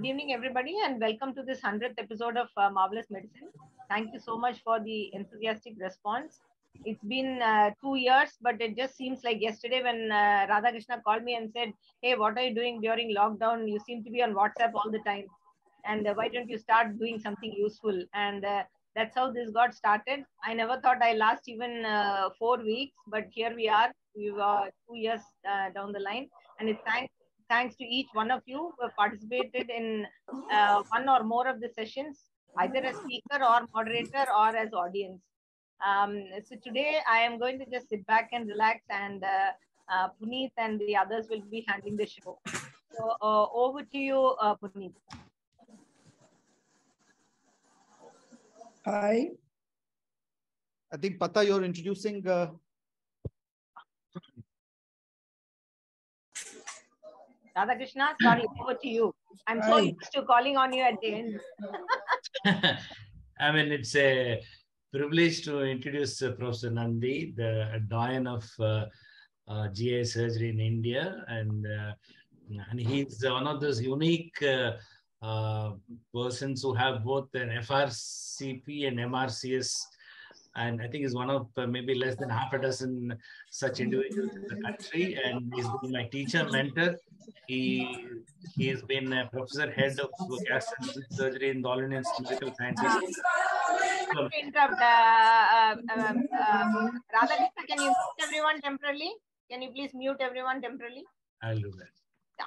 good evening, everybody, and welcome to this 100th episode of uh, Marvelous Medicine. Thank you so much for the enthusiastic response. It's been uh, two years, but it just seems like yesterday when uh, Radhakrishna called me and said, Hey, what are you doing during lockdown? You seem to be on WhatsApp all the time. And uh, why don't you start doing something useful? And uh, that's how this got started. I never thought I last even uh, four weeks, but here we are. We were two years down the line, and it's thanks thanks to each one of you who participated in uh, one or more of the sessions, either as speaker or moderator or as audience. Um, so today I am going to just sit back and relax, and uh, uh, Puneet and the others will be handling the show. So uh, over to you, uh, Puneet. Hi. I think Patta, you're introducing. Radhakrishna, sorry, over to you. I'm so Hi. used to calling on you at the end. I mean, it's a privilege to introduce uh, Professor Nundy, the doyen of uh, uh, GI surgery in India, and uh, and he's one of those unique uh, uh, persons who have both an FRCP and MRCS. And I think he's one of uh, maybe less than half a dozen such individuals in the country. And he's been my teacher, mentor. He he has been a professor head of gastroenterology surgery in the All Indian Medical Sciences. to interrupt. Uh, um, um, um, Radhakrishna, can you mute everyone temporarily? Can you please mute everyone temporarily? I'll do that. Yeah.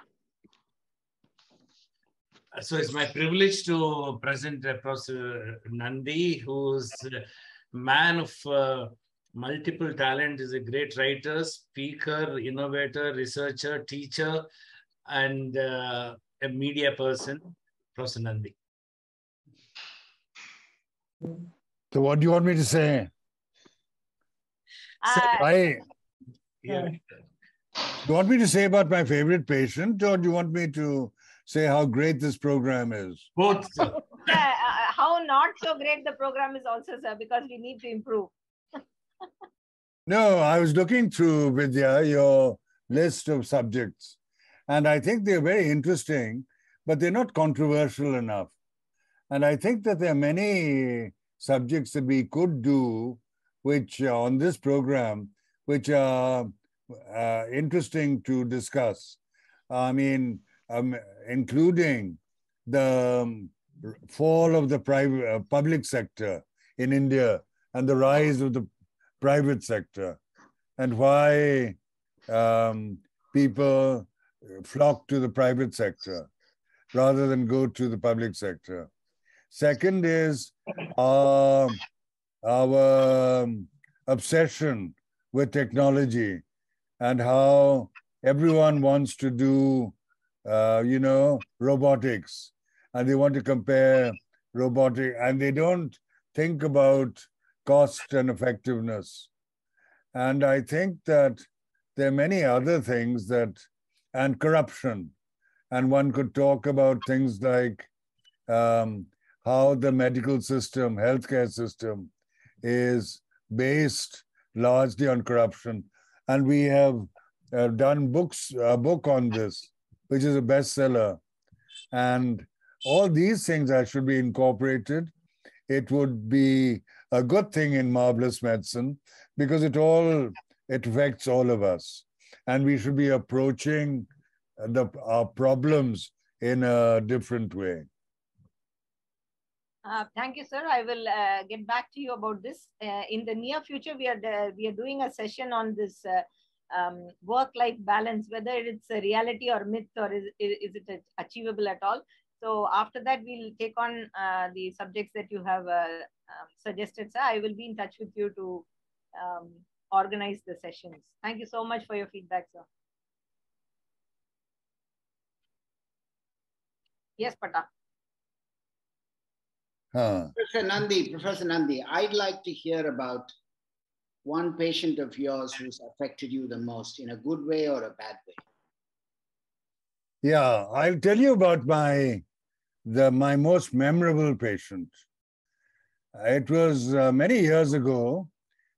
Uh, So it's my privilege to present uh, Professor Nundy, who's a man of uh, multiple talent, is a great writer, speaker, innovator, researcher, teacher, and uh, a media person. Professor Nundy. So what do you want me to say? Uh, I, Yeah. Do you want me to say about my favorite patient, or do you want me to say how great this program is? Both. yeah, uh, how not so great the program is also, sir, because we need to improve. No, I was looking through Vidya your list of subjects, and I think they're very interesting, but they're not controversial enough. And I think that there are many subjects that we could do, which uh, on this program, which are uh, interesting to discuss. I mean, um, including the um, fall of the private uh, public sector in India and the rise of the private sector, and why um, people flock to the private sector rather than go to the public sector. Second is uh, our um, obsession with technology and how everyone wants to do, uh, you know, robotics, and they want to compare robotic, and they don't think about cost and effectiveness. And I think that there are many other things that, and corruption. And one could talk about things like um, how the medical system, healthcare system, is based largely on corruption. And we have uh, done books, a book on this, which is a bestseller. And all these things that should be incorporated. It would be a good thing in marvelous medicine because it all it affects all of us, and we should be approaching the our problems in a different way. Uh, thank you, sir. I will uh, get back to you about this. Uh, in the near future, we are uh, we are doing a session on this uh, um, work-life balance, whether it's a reality or myth, or is, is, is it achievable at all. So after that, we'll take on uh, the subjects that you have uh, um, suggested, sir. I will be in touch with you to um, organize the sessions. Thank you so much for your feedback, sir. Yes, Patta. Huh. Professor Nundy, Professor Nundy, I'd like to hear about one patient of yours who's affected you the most in a good way or a bad way. Yeah, I'll tell you about my the my most memorable patient. It was uh, many years ago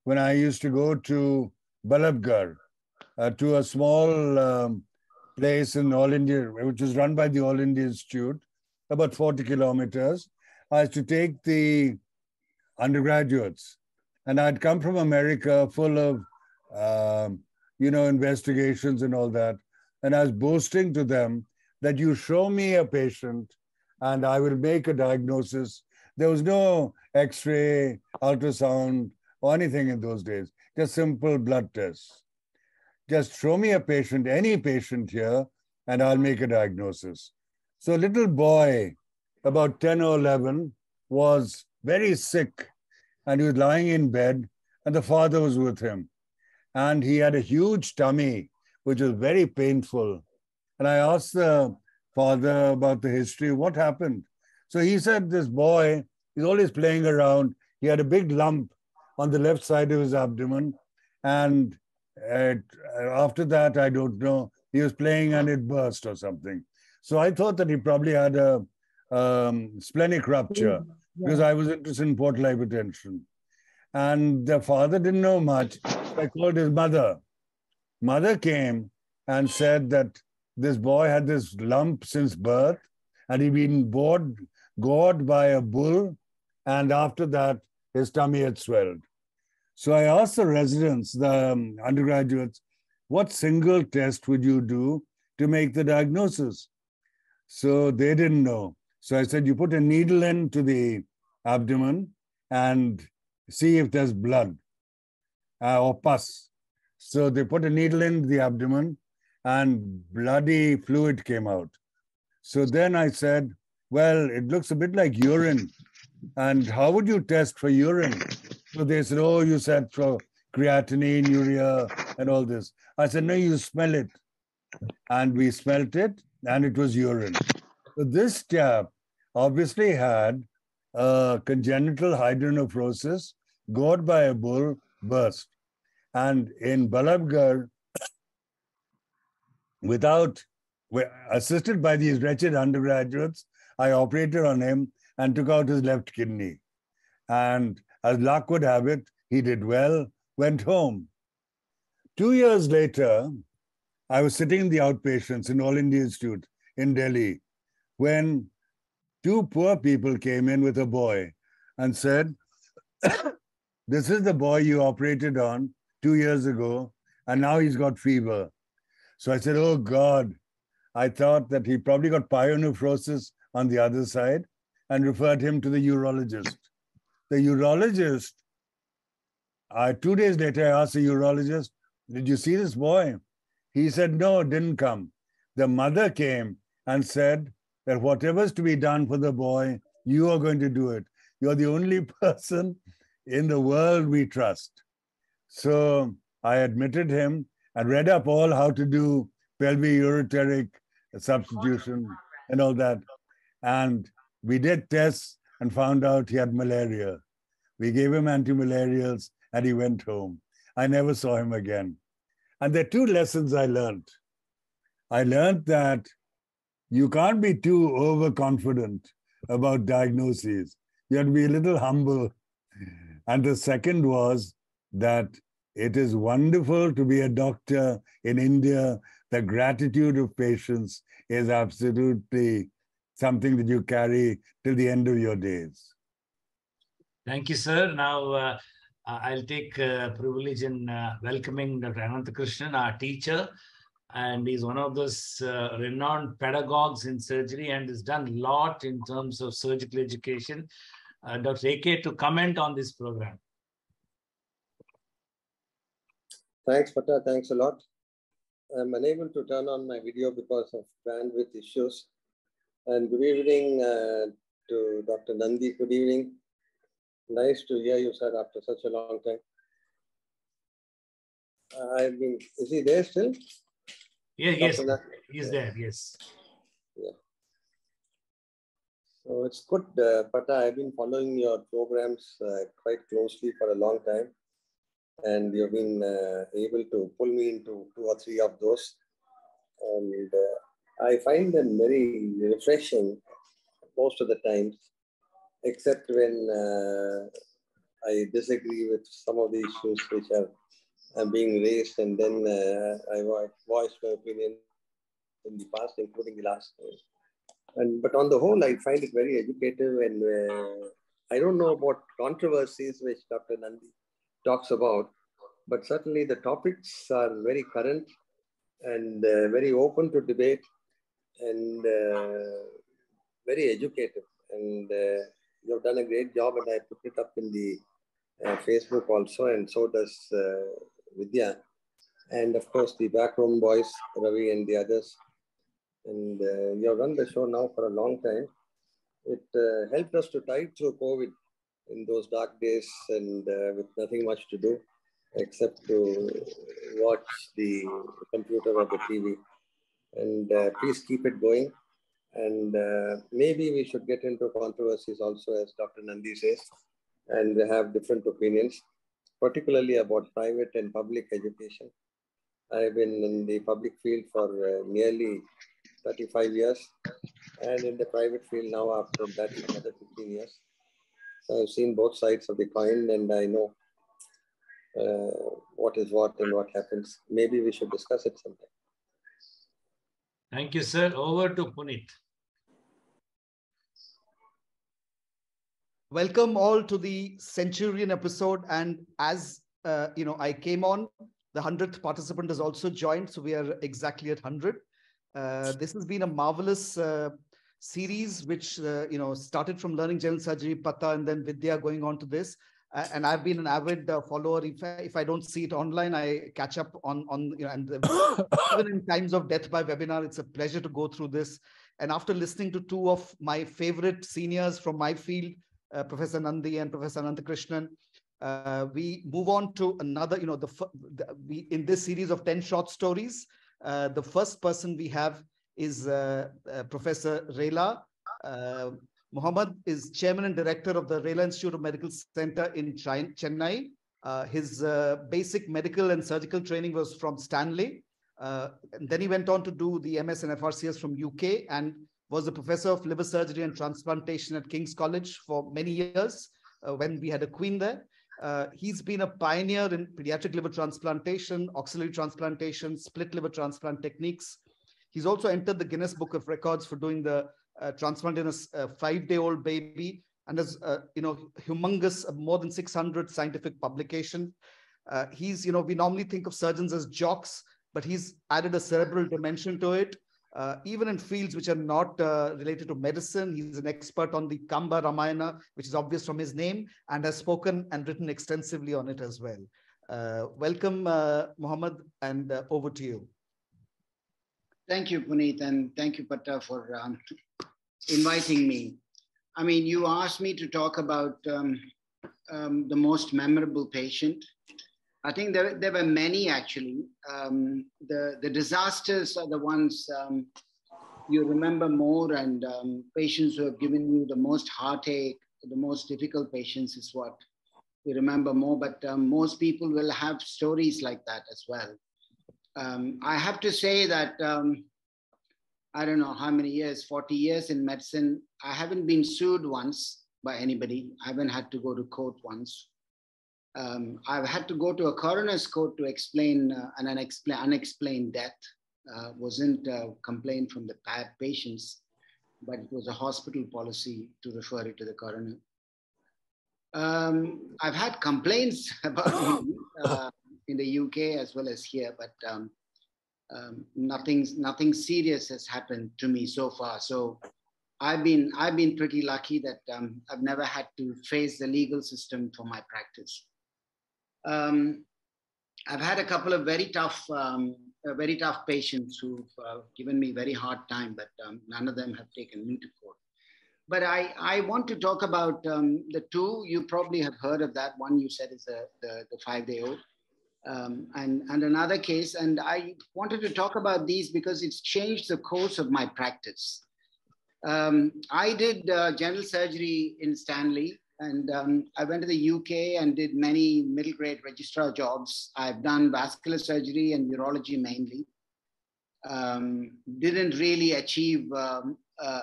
when I used to go to Ballabgarh, uh, to a small um, place in All India, which is run by the All India Institute, about 40 kilometers. I used to take the undergraduates, and I'd come from America full of, um, you know, investigations and all that. And I was boasting to them that you show me a patient and I will make a diagnosis. There was no x ray, ultrasound, or anything in those days, just simple blood tests. Just show me a patient, any patient here, and I'll make a diagnosis. So, a little boy, about 10 or 11, was very sick and he was lying in bed, and the father was with him. And he had a huge tummy, which was very painful. And I asked the father about the history, what happened? So he said, This boy is always playing around. He had a big lump on the left side of his abdomen. And it, after that, I don't know, he was playing and it burst or something. So I thought that he probably had a um, splenic rupture because I was interested in portal hypertension. And the father didn't know much. So I called his mother. Mother came and said that this boy had this lump since birth and he'd been bored, gored by a bull. And after that, his tummy had swelled. So I asked the residents, the um, undergraduates, what single test would you do to make the diagnosis? So they didn't know. So I said, you put a needle into the abdomen and see if there's blood uh, or pus. So they put a needle in the abdomen and bloody fluid came out. So then I said, well, it looks a bit like urine. And how would you test for urine? So they said, oh, you said for creatinine, urea, and all this. I said, no, you smell it. And we smelt it, and it was urine. So this chap obviously had a congenital hydronephrosis, gored by a bull, burst. And in Ballabgarh, without, assisted by these wretched undergraduates, I operated on him and took out his left kidney. And as luck would have it, he did well, went home. Two years later, I was sitting in the outpatients in All India Institute in Delhi when two poor people came in with a boy and said, This is the boy you operated on two years ago, and now he's got fever. So I said, Oh God, I thought that he probably got pyonephrosis on the other side and referred him to the urologist. The urologist, two days later, I asked the urologist, Did you see this boy? He said, No, didn't come. The mother came and said, that whatever's to be done for the boy, you are going to do it. You're the only person in the world we trust. So I admitted him and read up all how to do pelvic substitution and all that. And we did tests and found out he had malaria. We gave him antimalarials and he went home. I never saw him again. And there are two lessons I learned. I learned that you can't be too overconfident about diagnoses. You have to be a little humble. And the second was that it is wonderful to be a doctor in India. The gratitude of patients is absolutely something that you carry till the end of your days. Thank you, sir. Now, uh, I'll take uh, privilege in uh, welcoming Dr. Ananthakrishnan, our teacher, and he's one of those uh, renowned pedagogues in surgery and has done a lot in terms of surgical education. Uh, Dr. AK to comment on this program. Thanks, Patta. Thanks a lot. I'm unable to turn on my video because of bandwidth issues. And good evening uh, to Dr. Nundy. Good evening. Nice to hear you, sir, after such a long time. I've been, is he there still? Yeah, yes, he's there. Yes. Yeah. So it's good, uh, Patta. I've been following your programs uh, quite closely for a long time, and you've been uh, able to pull me into two or three of those, and uh, I find them very refreshing most of the times, except when uh, I disagree with some of the issues which are I'm being raised, and then uh, I voice my opinion in the past, including the last And but on the whole, I find it very educative, and uh, I don't know about controversies which Dr. Nundy talks about, but certainly the topics are very current and uh, very open to debate and uh, very educative. And uh, you have done a great job, and I put it up in the uh, Facebook also, and so does uh, Vidya. And of course, the backroom boys, Ravi and the others. And uh, you have run the show now for a long time. It helped us to tide through COVID in those dark days and uh, with nothing much to do except to watch the computer or the TV. And uh, please keep it going. And uh, maybe we should get into controversies also, as Dr. Nundy says, and have different opinions, particularly about private and public education. I've been in the public field for uh, nearly 35 years, and in the private field now after that another 15 years. So I've seen both sides of the coin, and I know uh, what is what and what happens. Maybe we should discuss it sometime. Thank you, sir. Over to Puneet. Welcome all to the Centurion episode. And as uh, you know, I came on, the 100th participant has also joined. So we are exactly at 100. Uh, this has been a marvelous uh, series, which, uh, you know, started from learning general surgery, Patta, and then Vidya going on to this. Uh, and I've been an avid uh, follower. If I, if I don't see it online, I catch up on, on you know, and even in times of death by webinar, it's a pleasure to go through this. And after listening to two of my favorite seniors from my field, uh, Professor Nundy and Professor Ananthakrishnan. Uh, we move on to another, you know, the, the, we in this series of 10 short stories, uh, the first person we have is uh, uh, Professor Rela. Uh, Muhammad is chairman and director of the Rela Institute of Medical Center in Chennai. his basic medical and surgical training was from Stanley. then he went on to do the MS and FRCS from UK and was a professor of liver surgery and transplantation at King's College for many years uh, when we had a queen there. Uh, he's been a pioneer in pediatric liver transplantation, auxiliary transplantation, split liver transplant techniques. He's also entered the Guinness Book of Records for doing the uh, transplant in a uh, five-day-old baby and has, uh, you know, humongous, uh, more than 600 scientific publication. he's, you know, we normally think of surgeons as jocks, but he's added a cerebral dimension to it uh, even in fields which are not uh, related to medicine. He's an expert on the Kamba Ramayana, which is obvious from his name, and has spoken and written extensively on it as well. Uh, welcome, Muhammad, and over to you. Thank you, Puneet, and thank you, Patta, for um, inviting me. I mean, you asked me to talk about um, um, the most memorable patient I think there, there were many actually. Um, the, the disasters are the ones um, you remember more, and um, patients who have given you the most heartache, the most difficult patients is what you remember more. But most people will have stories like that as well. Um, I have to say that um, I don't know how many years, 40 years in medicine, I haven't been sued once by anybody. I haven't had to go to court once um, I've had to go to a coroner's court to explain uh, an unexplained, unexplained death. Uh, wasn't a complaint from the patients, but it was a hospital policy to refer it to the coroner. Um, I've had complaints about uh, in the UK as well as here, but um, um, nothing, nothing serious has happened to me so far. So I've been, I've been pretty lucky that um, I've never had to face the legal system for my practice. Um, I've had a couple of very tough, um, uh, very tough patients who've uh, given me very hard time, but um, none of them have taken me to court. But I, I want to talk about um, the two. You probably have heard of that. One you said is the, the, the five-day-old. Um, and, and another case. And I wanted to talk about these because it's changed the course of my practice. Um, I did uh, general surgery in Stanley and um, I went to the UK and did many middle grade registrar jobs. I've done vascular surgery and urology mainly. Um, didn't really achieve uh,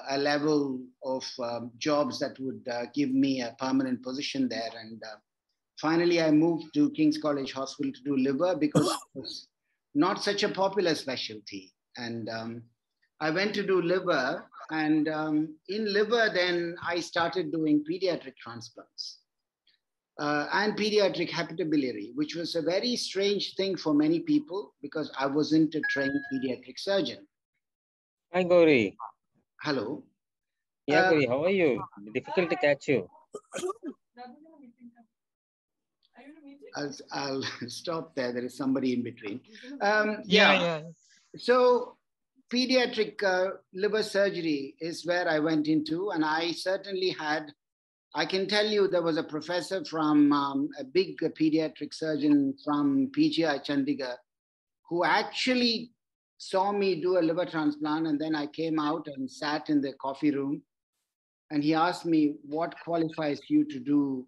a level of um, jobs that would uh, give me a permanent position there. And uh, finally, I moved to King's College Hospital to do liver because it was not such a popular specialty. And um, I went to do liver And um, in liver, then I started doing pediatric transplants uh, and pediatric hepatobiliary, which was a very strange thing for many people because I wasn't a trained pediatric surgeon. Hi, Gauri. Hello. Yeah, Uh, Gauri, how are you? Difficult to catch you. I'll, I'll stop there. There is somebody in between. Um, Yeah, yeah. yeah. So, pediatric uh, liver surgery is where I went into, and I certainly had. I can tell you there was a professor from um, a big pediatric surgeon from PGI Chandigarh who actually saw me do a liver transplant, and then I came out and sat in the coffee room, and he asked me, "What qualifies you to do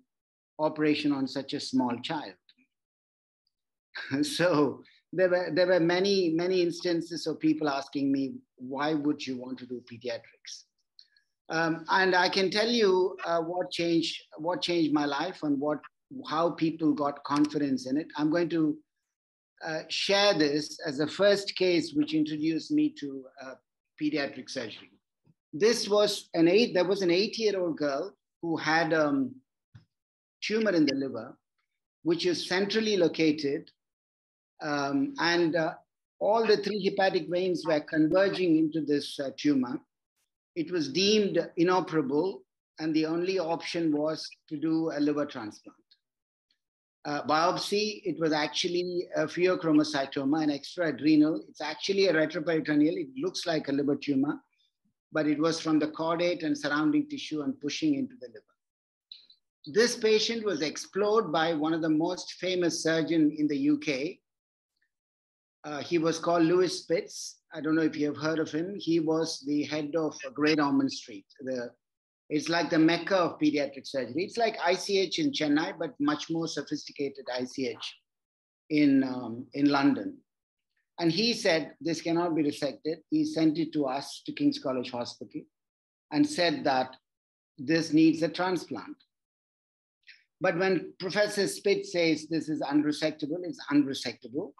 operation on such a small child?" so there were there were many many instances of people asking me why would you want to do pediatrics? Um, and i can tell you uh, what changed what changed my life and what how people got confidence in it. I'm going to uh, share this as the first case which introduced me to uh, pediatric surgery. This was an eight there was an eight year old girl who had um, tumor in the liver which is centrally located um, and uh, all the three hepatic veins were converging into this uh, tumor. It was deemed inoperable, and the only option was to do a liver transplant. Uh, biopsy, it was actually a pheochromocytoma, an extra adrenal. It's actually a retroperitoneal. It looks like a liver tumor, but it was from the caudate and surrounding tissue and pushing into the liver. This patient was explored by one of the most famous surgeons in the UK, uh, he was called Lewis Spitz. I don't know if you have heard of him. He was the head of Great Ormond Street. The, it's like the mecca of pediatric surgery. It's like ICH in Chennai, but much more sophisticated ICH in, um, in London. And he said, this cannot be resected. He sent it to us, to King's College Hospital, and said that this needs a transplant. But when Professor Spitz says this is unresectable, it's unresectable.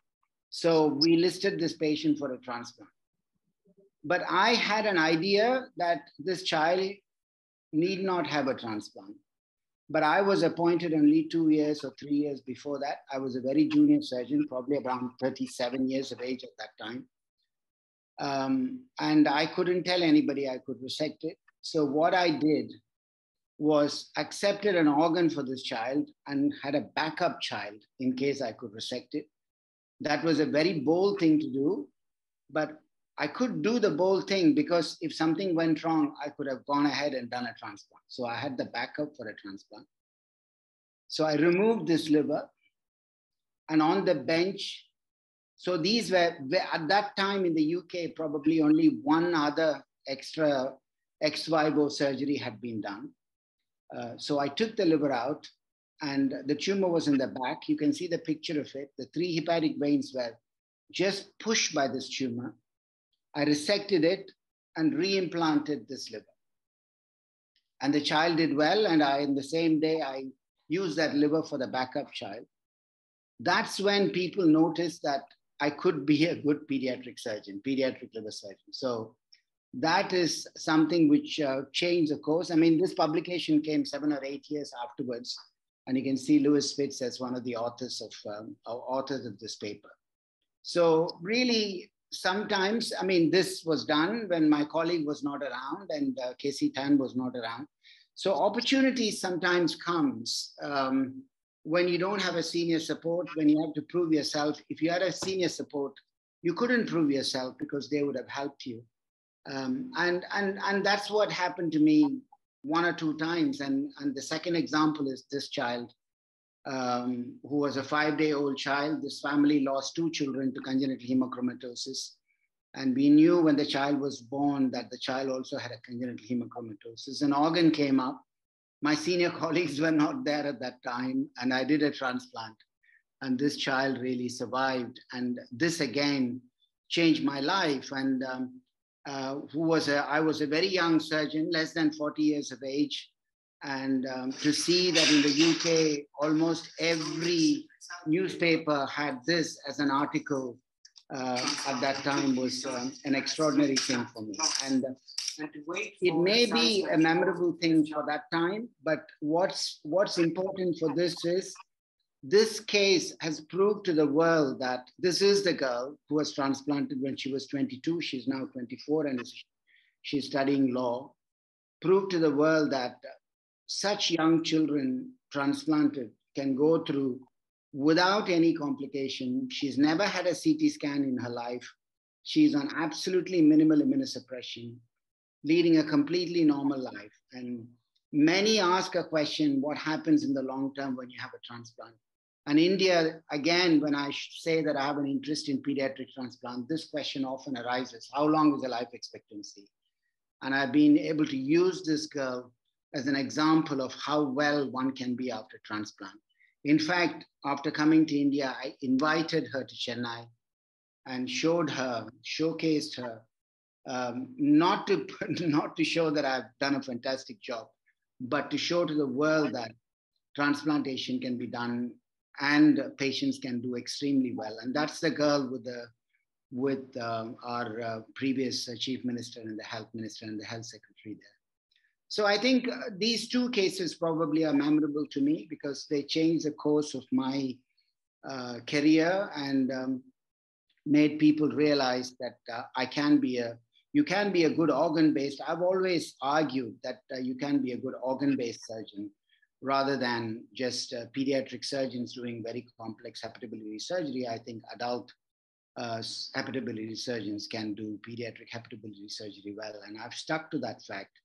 So we listed this patient for a transplant. But I had an idea that this child need not have a transplant. But I was appointed only two years or three years before that. I was a very junior surgeon, probably around 37 years of age at that time. Um, and I couldn't tell anybody I could resect it. So what I did was accepted an organ for this child and had a backup child in case I could resect it. That was a very bold thing to do but i could do the bold thing because if something went wrong i could have gone ahead and done a transplant. So i had the backup for a transplant. So i removed this liver and on the bench so these were at that time in the uk probably only one other extra ex vivo surgery had been done uh, so i took the liver out and the tumor was in the back. You can see the picture of it. The three hepatic veins were just pushed by this tumor. I resected it and reimplanted this liver. And the child did well. And I, in the same day, I used that liver for the backup child. That's when people noticed that I could be a good pediatric surgeon, pediatric liver surgeon. So that is something which uh, changed the course. I mean, this publication came seven or eight years afterwards and you can see Lewis Spitz as one of the authors of um, authors of this paper. So really, sometimes, I mean, this was done when my colleague was not around and uh, Casey Tan was not around. So opportunities sometimes comes um, when you don't have a senior support, when you have to prove yourself. If you had a senior support, you couldn't prove yourself because they would have helped you. Um, and, and, and that's what happened to me one or two times. And, and the second example is this child um, who was a five day old child. This family lost two children to congenital hemochromatosis. And we knew when the child was born that the child also had a congenital hemochromatosis. An organ came up. My senior colleagues were not there at that time, and I did a transplant. And this child really survived. And this again changed my life. And um, uh, who was a, I was a very young surgeon, less than 40 years of age. And um, to see that in the UK, almost every newspaper had this as an article uh, at that time was um, an extraordinary thing for me. And it may be a memorable thing for that time, but what's, what's important for this is this case has proved to the world that this is the girl who was transplanted when she was 22. She's now 24 and she's studying law. Proved to the world that such young children transplanted can go through without any complication. She's never had a CT scan in her life. She's on absolutely minimal immunosuppression, leading a completely normal life. And many ask a question what happens in the long term when you have a transplant? And India, again, when I say that I have an interest in pediatric transplant, this question often arises how long is the life expectancy? And I've been able to use this girl as an example of how well one can be after transplant. In fact, after coming to India, I invited her to Chennai and showed her, showcased her, um, not, to, not to show that I've done a fantastic job, but to show to the world that transplantation can be done and patients can do extremely well. And that's the girl with the with um, our uh, previous uh, chief minister and the health minister and the health secretary there. So I think uh, these two cases probably are memorable to me because they changed the course of my uh, career and um, made people realize that uh, I can be a you can be a good organ based. I've always argued that uh, you can be a good organ based surgeon rather than just uh, pediatric surgeons doing very complex hepatobiliary surgery. I think adult uh, hepatobiliary surgeons can do pediatric hepatobiliary surgery well. And I've stuck to that fact.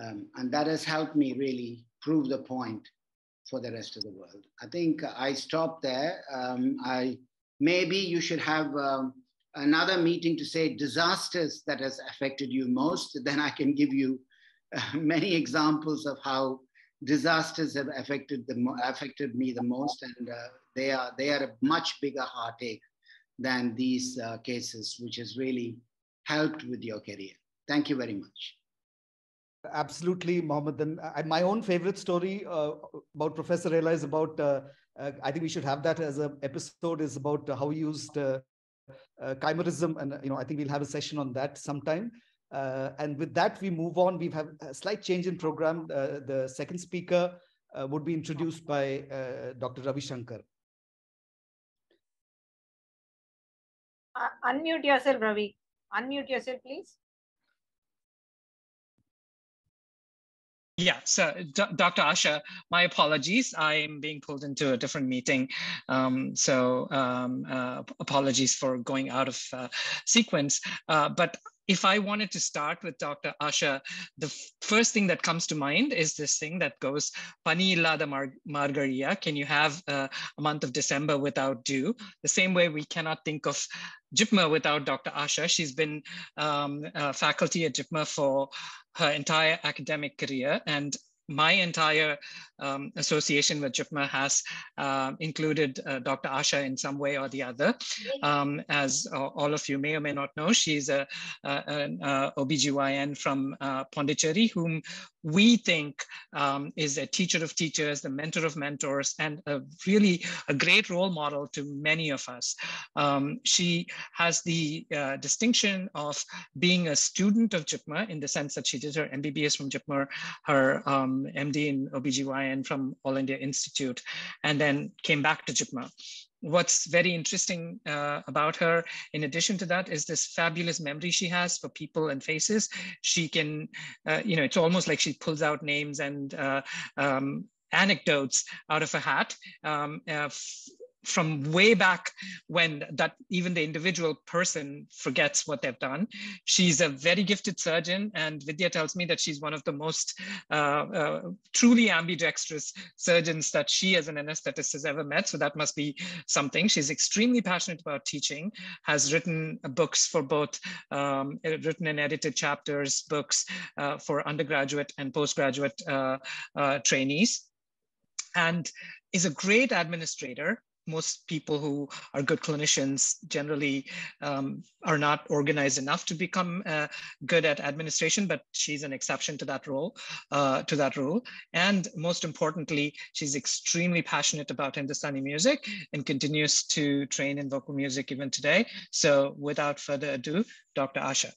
Um, and that has helped me really prove the point for the rest of the world. I think I stop there. Um, I maybe you should have um, another meeting to say disasters that has affected you most. Then I can give you uh, many examples of how disasters have affected the affected me the most, and uh, they are they are a much bigger heartache than these uh, cases, which has really helped with your career. Thank you very much. Absolutely, Mohammed. And uh, my own favorite story uh, about Professor Rela is about. Uh, uh, I think we should have that as an episode. Is about how he used chimerism, and you know, I think we'll have a session on that sometime. Uh, and with that, we move on. We've a slight change in program. Uh, the second speaker uh, would be introduced by uh, Dr. Ravi Shankar. Uh, unmute yourself, Ravi. Unmute yourself, please. Yeah, so D Dr. Asha, my apologies. I'm being pulled into a different meeting. Um, so um, uh, apologies for going out of uh, sequence. Uh, but if I wanted to start with Dr. Asha, the first thing that comes to mind is this thing that goes, Pani illada mar margaria, can you have uh, a month of December without dew? The same way we cannot think of JIPMER without Dr. Asha. She's been um, faculty at JIPMER for her entire academic career and my entire um, association with JIPMER has uh, included uh, Dr. Asha in some way or the other. Um, as uh, all of you may or may not know, she's a, a, an uh, OBGYN from uh, Pondicherry, whom we think um, is a teacher of teachers, the mentor of mentors, and a really a great role model to many of us. Um, she has the uh, distinction of being a student of JIPMER in the sense that she did her MBBS from JIPMER, her um, MD in OBGYN from All India Institute, and then came back to JIPMER what's very interesting uh, about her in addition to that is this fabulous memory she has for people and faces. She can uh, you know it's almost like she pulls out names and uh, um, anecdotes out of a hat um, uh, from way back when that even the individual person forgets what they've done. She's a very gifted surgeon, and Vidya tells me that she's one of the most uh, uh, truly ambidextrous surgeons that she, as an anesthetist, has ever met. So that must be something. She's extremely passionate about teaching. Has written books for both um, written and edited chapters, books uh, for undergraduate and postgraduate uh, uh, trainees, and is a great administrator most people who are good clinicians generally um, are not organized enough to become uh, good at administration, but she's an exception to that role, uh, to that rule. And most importantly, she's extremely passionate about Hindustani music and continues to train in vocal music even today. So without further ado, Dr. Asha.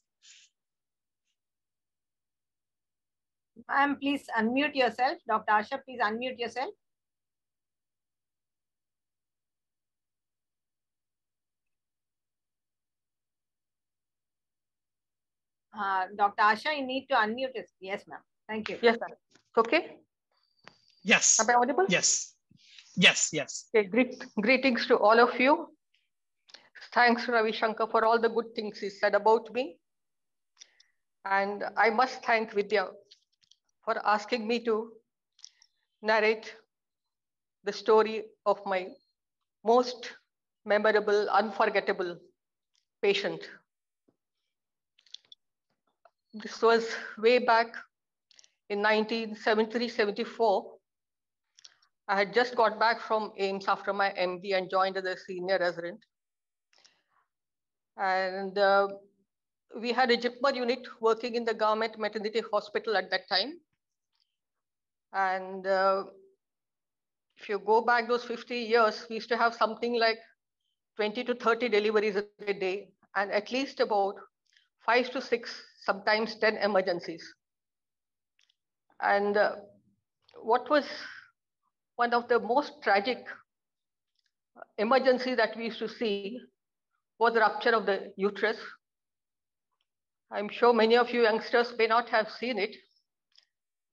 Ma'am, please unmute yourself. Dr. Asha, please unmute yourself. Uh, Dr. Asha, you need to unmute it. Yes, ma'am. Thank you. Yes, ma'am. Okay. Yes. Am I audible? Yes. Yes, yes. Okay, great, greetings to all of you. Thanks, Ravi Shankar, for all the good things he said about me. And I must thank Vidya for asking me to narrate the story of my most memorable, unforgettable patient. This was way back in 1973 74. I had just got back from AIIMS after my MD and joined as a senior resident. And uh, we had a JIPMER unit working in the government maternity hospital at that time. And uh, if you go back those 50 years, we used to have something like 20 to 30 deliveries a day and at least about five to six, sometimes 10 emergencies. And uh, what was one of the most tragic emergency that we used to see was rupture of the uterus. I'm sure many of you youngsters may not have seen it,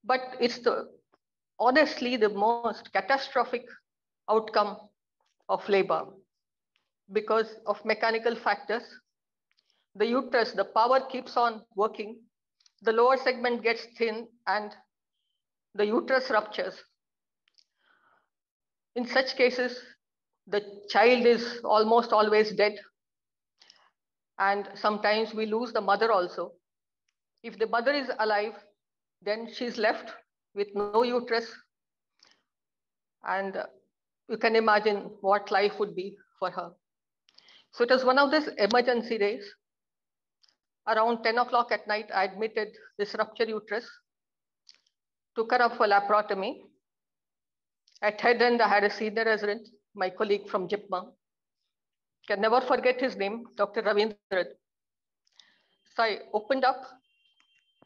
but it's the honestly the most catastrophic outcome of labor because of mechanical factors. The uterus, the power keeps on working, the lower segment gets thin and the uterus ruptures. In such cases, the child is almost always dead. And sometimes we lose the mother also. If the mother is alive, then she's left with no uterus. And you can imagine what life would be for her. So it was one of these emergency days. Around 10 o'clock at night, I admitted this ruptured uterus, took her up for laparotomy. At head end, I had a senior resident, my colleague from JIPMER. Can never forget his name, Dr. Ravindran. So I opened up,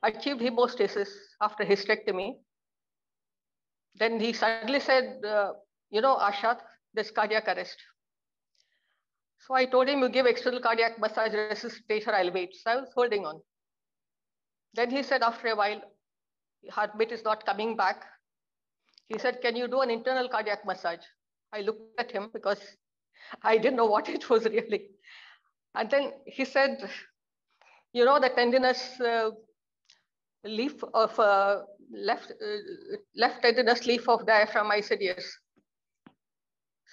achieved hemostasis after hysterectomy. Then he suddenly said, uh, you know, Asha, there's cardiac arrest. So I told him, you give external cardiac massage resuscitation, I'll wait. So I was holding on. Then he said, after a while, heartbeat is not coming back. He said, can you do an internal cardiac massage? I looked at him because I didn't know what it was really. And then he said, you know, the tendinous uh, leaf of uh, left, uh, left tendinous leaf of diaphragm. I said, yes.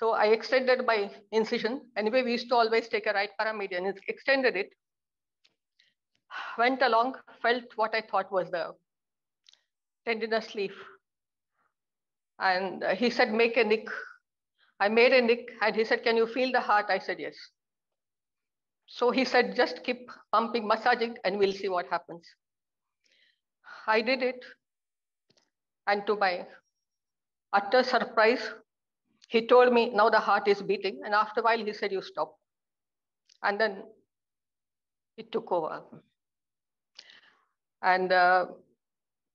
So I extended my incision. Anyway, we used to always take a right paramedian, extended it, went along, felt what I thought was the tendinous leaf. And he said, make a nick. I made a nick and he said, can you feel the heart? I said, yes. So he said, just keep pumping, massaging, and we'll see what happens. I did it. And to my utter surprise, he told me, now the heart is beating. And after a while, he said, you stop. And then it took over. And uh,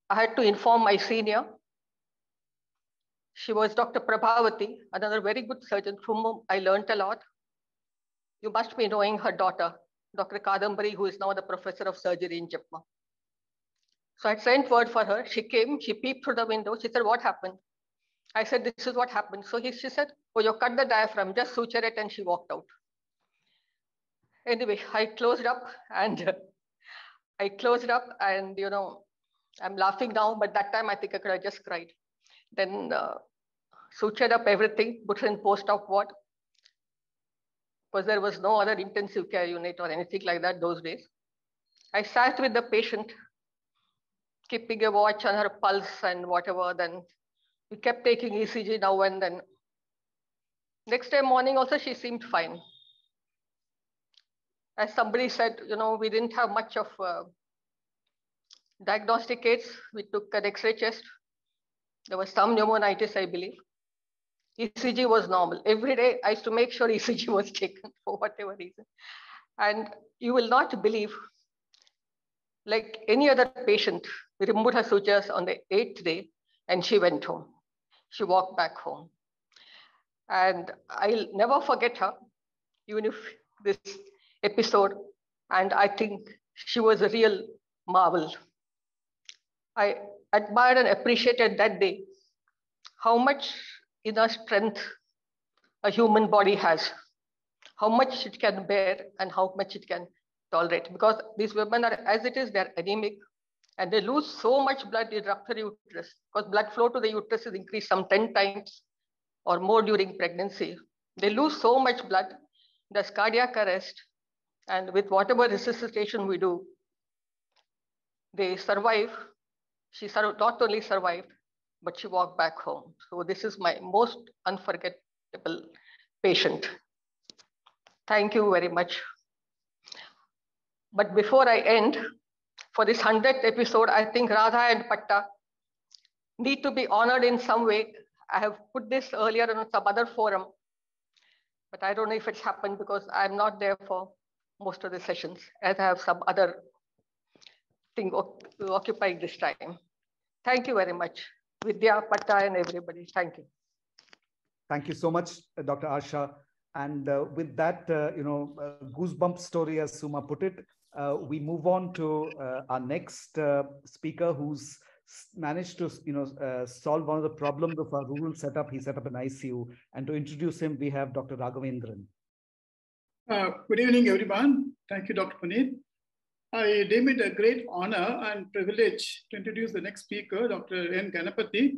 I had to inform my senior. She was Dr. Prabhavati, another very good surgeon from whom I learned a lot. You must be knowing her daughter, Dr. Kadambari, who is now the professor of surgery in JIPMER. So I sent word for her. She came, she peeped through the window. She said, what happened? I said, this is what happened. So he, she said, oh, you cut the diaphragm, just suture it. And she walked out. Anyway, I closed up and I closed up and, you know, I'm laughing now, but that time I think I could have just cried. Then uh, sutured up everything, put in post-op ward. Because there was no other intensive care unit or anything like that those days. I sat with the patient, keeping a watch on her pulse and whatever. Then we kept taking ECG now and then. Next day morning also, she seemed fine. As somebody said, you know, we didn't have much of uh, diagnostic aids. We took an X-ray chest. There was some pneumonitis, I believe. ECG was normal. Every day, I used to make sure ECG was taken for whatever reason. And you will not believe, like any other patient, we removed her sutures on the eighth day and she went home. She walked back home. And I'll never forget her, even if this episode, and I think she was a real marvel. I admired and appreciated that day how much inner strength a human body has, how much it can bear and how much it can tolerate. Because these women are, as it is, they're anemic and they lose so much blood in rupture uterus because blood flow to the uterus is increased some 10 times or more during pregnancy. They lose so much blood, there's cardiac arrest, and with whatever resuscitation we do, they survive. She not only survived, but she walked back home. So this is my most unforgettable patient. Thank you very much. But before I end, for this 100th episode, I think Radha and Patta need to be honored in some way. I have put this earlier on some other forum, but I don't know if it's happened because I'm not there for most of the sessions as I have some other thing occupying this time. Thank you very much. Vidya, Patta, and everybody. Thank you. Thank you so much, Dr. Asha. And uh, with that, uh, you know, uh, goosebump story, as Suma put it, we move on to uh, our next speaker who's managed to, you know, solve one of the problems of our rural setup. He set up an ICU. And to introduce him, we have Dr. Raghavendran. good evening, everyone. Thank you, Dr. Puneet. I deem it a great honor and privilege to introduce the next speaker, Dr. N. Ganapathy,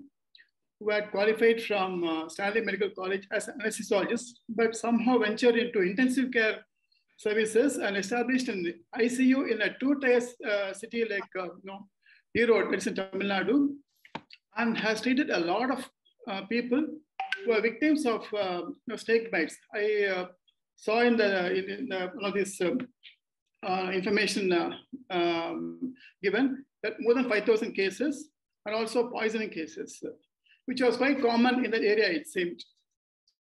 who had qualified from uh, Stanley Medical College as an anesthesiologist, but somehow ventured into intensive care services and established an ICU in a two-tier uh, city like uh, you know, Erode, it's in Tamil Nadu, and has treated a lot of uh, people who are victims of uh, you know, snake bites. I uh, saw in the in, in the, one of these um, uh, information uh, um, given that more than 5,000 cases and also poisoning cases, which was quite common in that area, it seemed.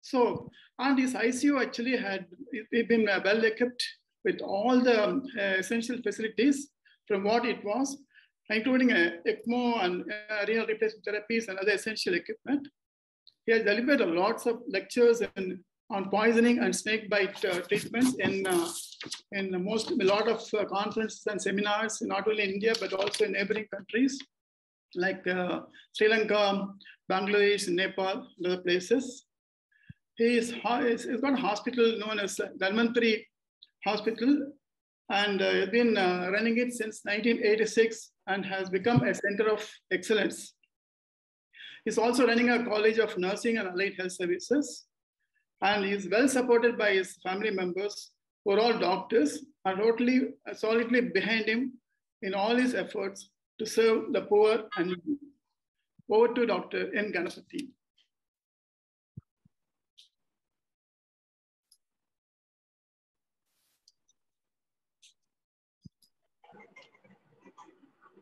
So, and this ICU actually had been uh, well equipped with all the um, essential facilities from what it was, including a ECMO and uh, renal replacement therapies and other essential equipment. He has delivered lots of lectures and on poisoning and snake bite uh, treatments in, uh, in most, a lot of uh, conferences and seminars, not only in India, but also in neighboring countries like uh, Sri Lanka, Bangladesh, Nepal, other places. He's, he's got a hospital known as Dhanvantari Hospital and uh, has been uh, running it since 1986 and has become a center of excellence. He's also running a College of Nursing and Allied Health Services and he is well supported by his family members who are all doctors and totally uh, solidly behind him in all his efforts to serve the poor and needy. Over to Dr. N. Ganapathy.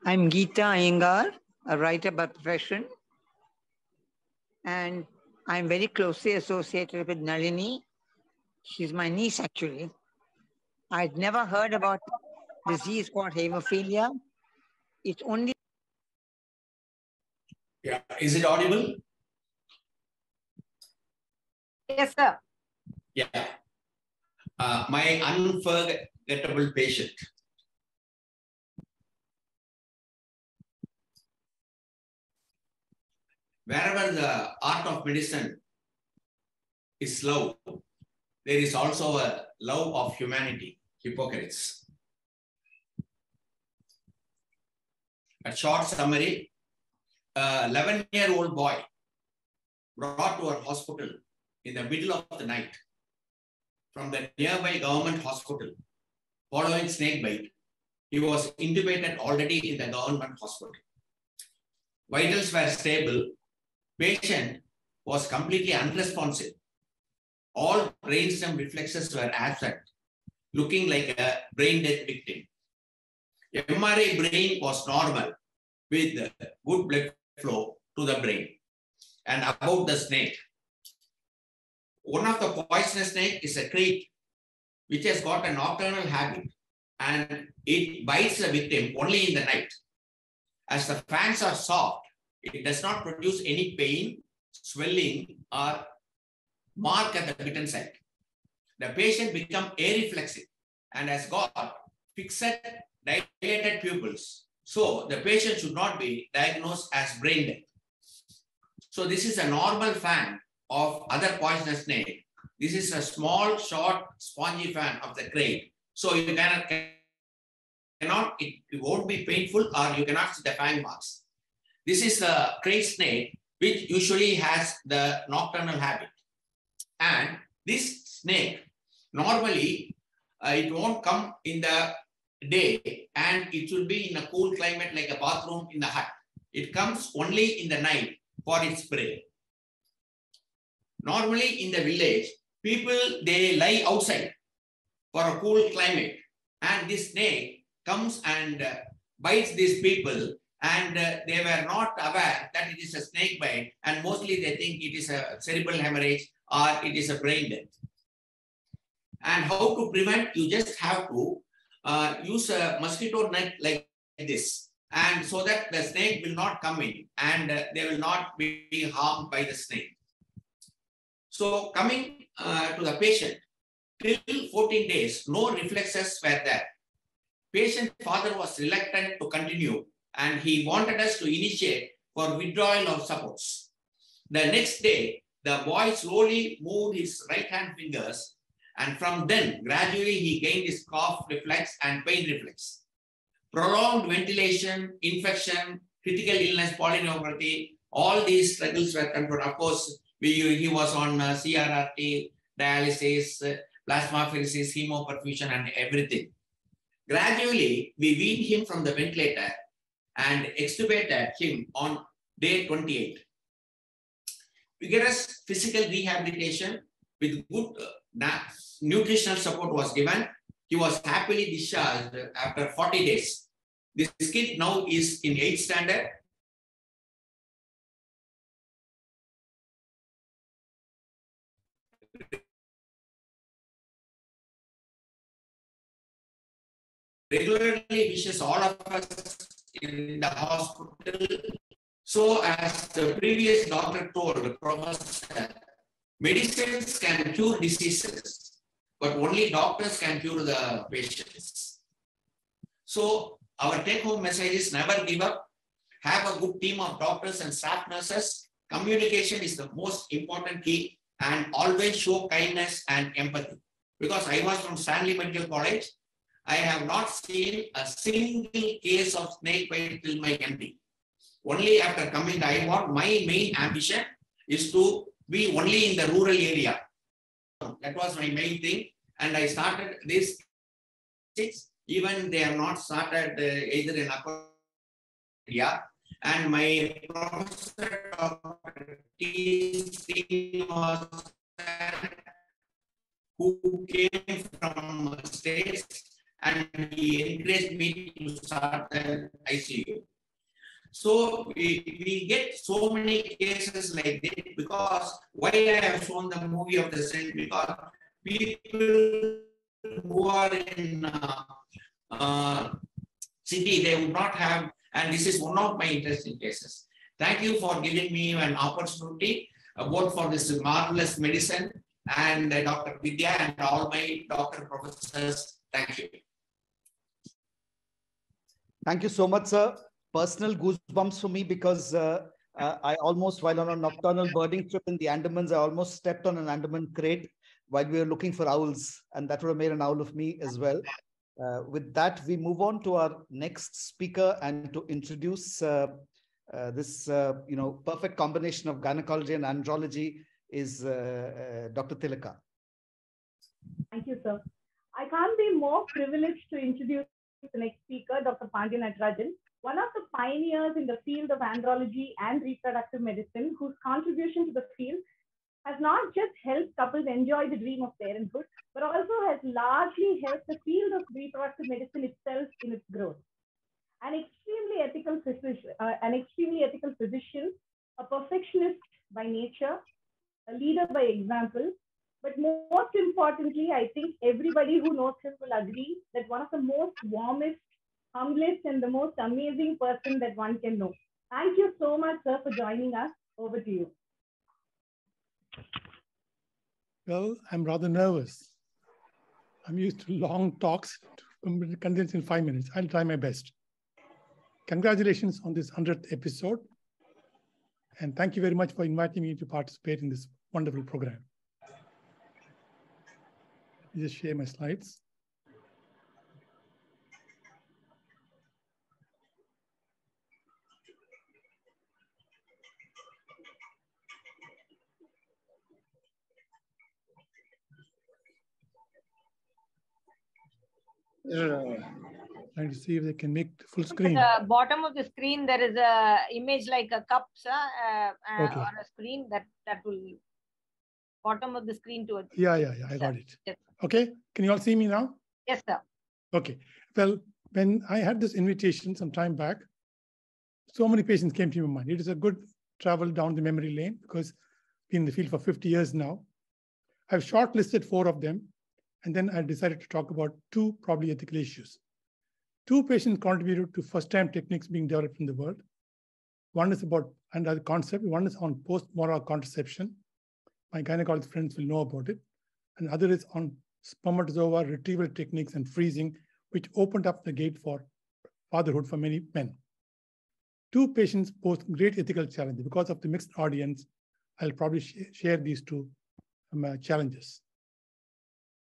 I'm Geeta Iyengar, a writer by profession. And I'm very closely associated with Nalini. She's my niece, actually. I'd never heard about disease called hemophilia. It's only. Yeah, is it audible? Yes, sir. Yeah. Uh, my unforgettable patient. Wherever the art of medicine is love, there is also a love of humanity, Hippocrates. A short summary, a 11-year-old boy brought to our hospital in the middle of the night from the nearby government hospital following snake bite. He was intubated already in the government hospital. Vitals were stable Patient was completely unresponsive. all brainstem reflexes were absent, looking like a brain death victim. MRI brain was normal with good blood flow to the brain. And about the snake, one of the poisonous snake is a krait, which has got a nocturnal habit and it bites the victim only in the night. As the fangs are soft, it does not produce any pain, swelling, or mark at the bitten site. The patient become areflexive and has got fixed dilated pupils. So the patient should not be diagnosed as brain dead. So this is a normal fan of other poisonous snake. This is a small, short, spongy fan of the krait. So you cannot, cannot it, it won't be painful or you cannot see the fang marks. This is the krait snake, which usually has the nocturnal habit. And this snake, normally, uh, it won't come in the day and it should be in a cool climate like a bathroom in the hut. It comes only in the night for its prey. Normally in the village, people, they lie outside for a cool climate and this snake comes and uh, bites these people and uh, they were not aware that it is a snake bite and mostly they think it is a cerebral hemorrhage or it is a brain death. And how to prevent, you just have to uh, use a mosquito net like this and so that the snake will not come in and uh, they will not be harmed by the snake. So coming uh, to the patient, till 14 days, no reflexes were there. Patient father was reluctant to continue and he wanted us to initiate for withdrawal of supports. The next day, the boy slowly moved his right hand fingers and from then gradually he gained his cough reflex and pain reflex. Prolonged ventilation, infection, critical illness, polyneuropathy, all these struggles were controlled. Of course, we, he was on uh, CRRT, dialysis, uh, plasmapheresis, hemoperfusion and everything. Gradually, we weaned him from the ventilator and extubated him on day 28. Vigorous physical rehabilitation with good uh, nutritional support was given. He was happily discharged after 40 days. This kid now is in 8th standard. Regularly wishes all of us in the hospital. So as the previous doctor told, the Professor, medicines can cure diseases, but only doctors can cure the patients. So our take-home message is never give up, have a good team of doctors and staff nurses. Communication is the most important key and always show kindness and empathy. Because I was from Stanley Medical College, I have not seen a single case of snake bite till my MD. Only after coming to IWAT, my main ambition is to be only in the rural area. That was my main thing. And I started this even they have not started uh, either in upper area. And my professor. Was who came from states and he encouraged me to start the ICU. So we, we get so many cases like this because why I have shown the movie of the saint because people who are in uh, uh, city they would not have and this is one of my interesting cases. Thank you for giving me an opportunity uh, both for this marvelous medicine and uh, Dr. Vidya and all my doctor professors. Thank you. Thank you so much, sir. Personal goosebumps for me because uh, uh, I almost, while on a nocturnal birding trip in the Andamans, I almost stepped on an Andaman krait while we were looking for owls, and that would have made an owl of me as well. Uh, with that, we move on to our next speaker and to introduce uh, uh, this, uh, you know, perfect combination of gynecology and andrology is Dr. Tilaka. Thank you, sir. I can't be more privileged to introduce the next speaker, Dr. Pandian Natarajan, one of the pioneers in the field of andrology and reproductive medicine, whose contribution to the field has not just helped couples enjoy the dream of parenthood, but also has largely helped the field of reproductive medicine itself in its growth. An extremely ethical physician, uh, an extremely ethical physician, a perfectionist by nature, a leader by example, but most importantly, I think everybody who knows him will agree that one of the most warmest, humblest, and the most amazing person that one can know. Thank you so much, sir, for joining us. Over to you. Well, I'm rather nervous. I'm used to long talks condensed in five minutes. I'll try my best. Congratulations on this 100th episode. And thank you very much for inviting me to participate in this wonderful program. Let me just share my slides. Uh, trying to see if they can make the full screen. At the bottom of the screen, there is a image like a cup, sir, uh, uh, Okay. on a screen that that will bottom of the screen towards. Yeah, yeah, yeah, I got it. Yes, Okay, can you all see me now? yes, sir. Okay. Well, when I had this invitation some time back, so many patients came to my mind. It is a good travel down the memory lane because I've been in the field for 50 years now. I've shortlisted four of them, and then I decided to talk about two probably ethical issues. Two patients contributed to first-time techniques being developed in the world. One is about another concept. One is on post-moral contraception. My gynecologist friends will know about it. And the other is on spermatozoa retrieval techniques and freezing, which opened up the gate for fatherhood for many men. Two patients pose great ethical challenges. Because of the mixed audience, I'll probably sh- share these two um, uh, challenges.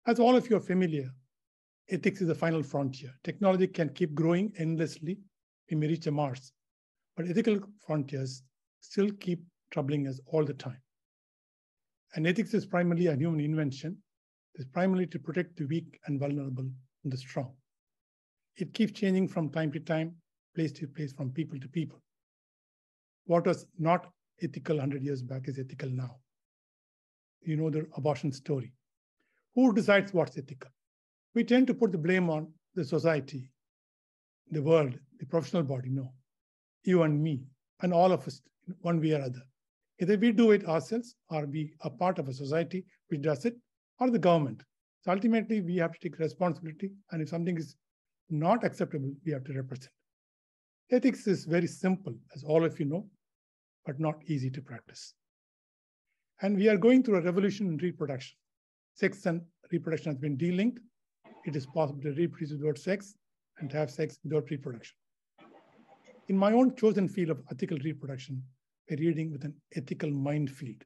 As all of you are familiar, ethics is the final frontier. Technology can keep growing endlessly. We may reach a Mars, but ethical frontiers still keep troubling us all the time. And ethics is primarily a human invention. It's primarily to protect the weak and vulnerable from the strong. It keeps changing from time to time, place to place, from people to people. What was not ethical 100 years back is ethical now. You know the abortion story. Who decides what's ethical? We tend to put the blame on the society, the world, the professional body. No, you and me, and all of us, one way or other. Either we do it ourselves, or we are part of a society which does it, or the government. So ultimately, we have to take responsibility, and if something is not acceptable, we have to represent. Ethics is very simple, as all of you know, but not easy to practice. And we are going through a revolution in reproduction. Sex and reproduction has been delinked. It is possible to reproduce without sex and have sex without reproduction. In my own chosen field of ethical reproduction, reading with an ethical minefield.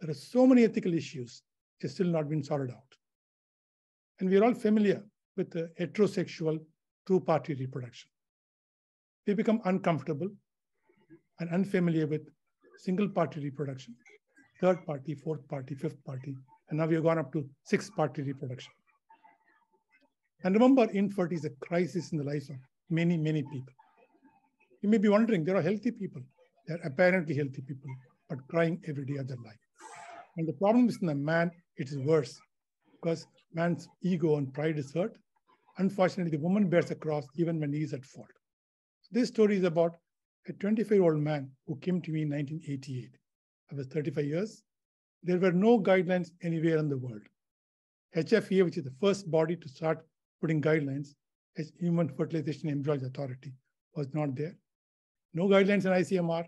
There are so many ethical issues which still not been sorted out. And we're all familiar with the heterosexual two-party reproduction. We become uncomfortable and unfamiliar with single party reproduction, third party, fourth party, fifth party, and now we have gone up to six party reproduction. And remember, infertility is a crisis in the lives of many, many people. You may be wondering, there are healthy people, they're apparently healthy people, but crying every day of their life. And the problem is in the man, it is worse because man's ego and pride is hurt. Unfortunately, the woman bears a cross even when he is at fault. This story is about a 25 year old man who came to me in 1988. I was 35 years. There were no guidelines anywhere in the world. HFEA, which is the first body to start putting guidelines, as Human Fertilization Embryology Authority, was not there. No guidelines in ICMR,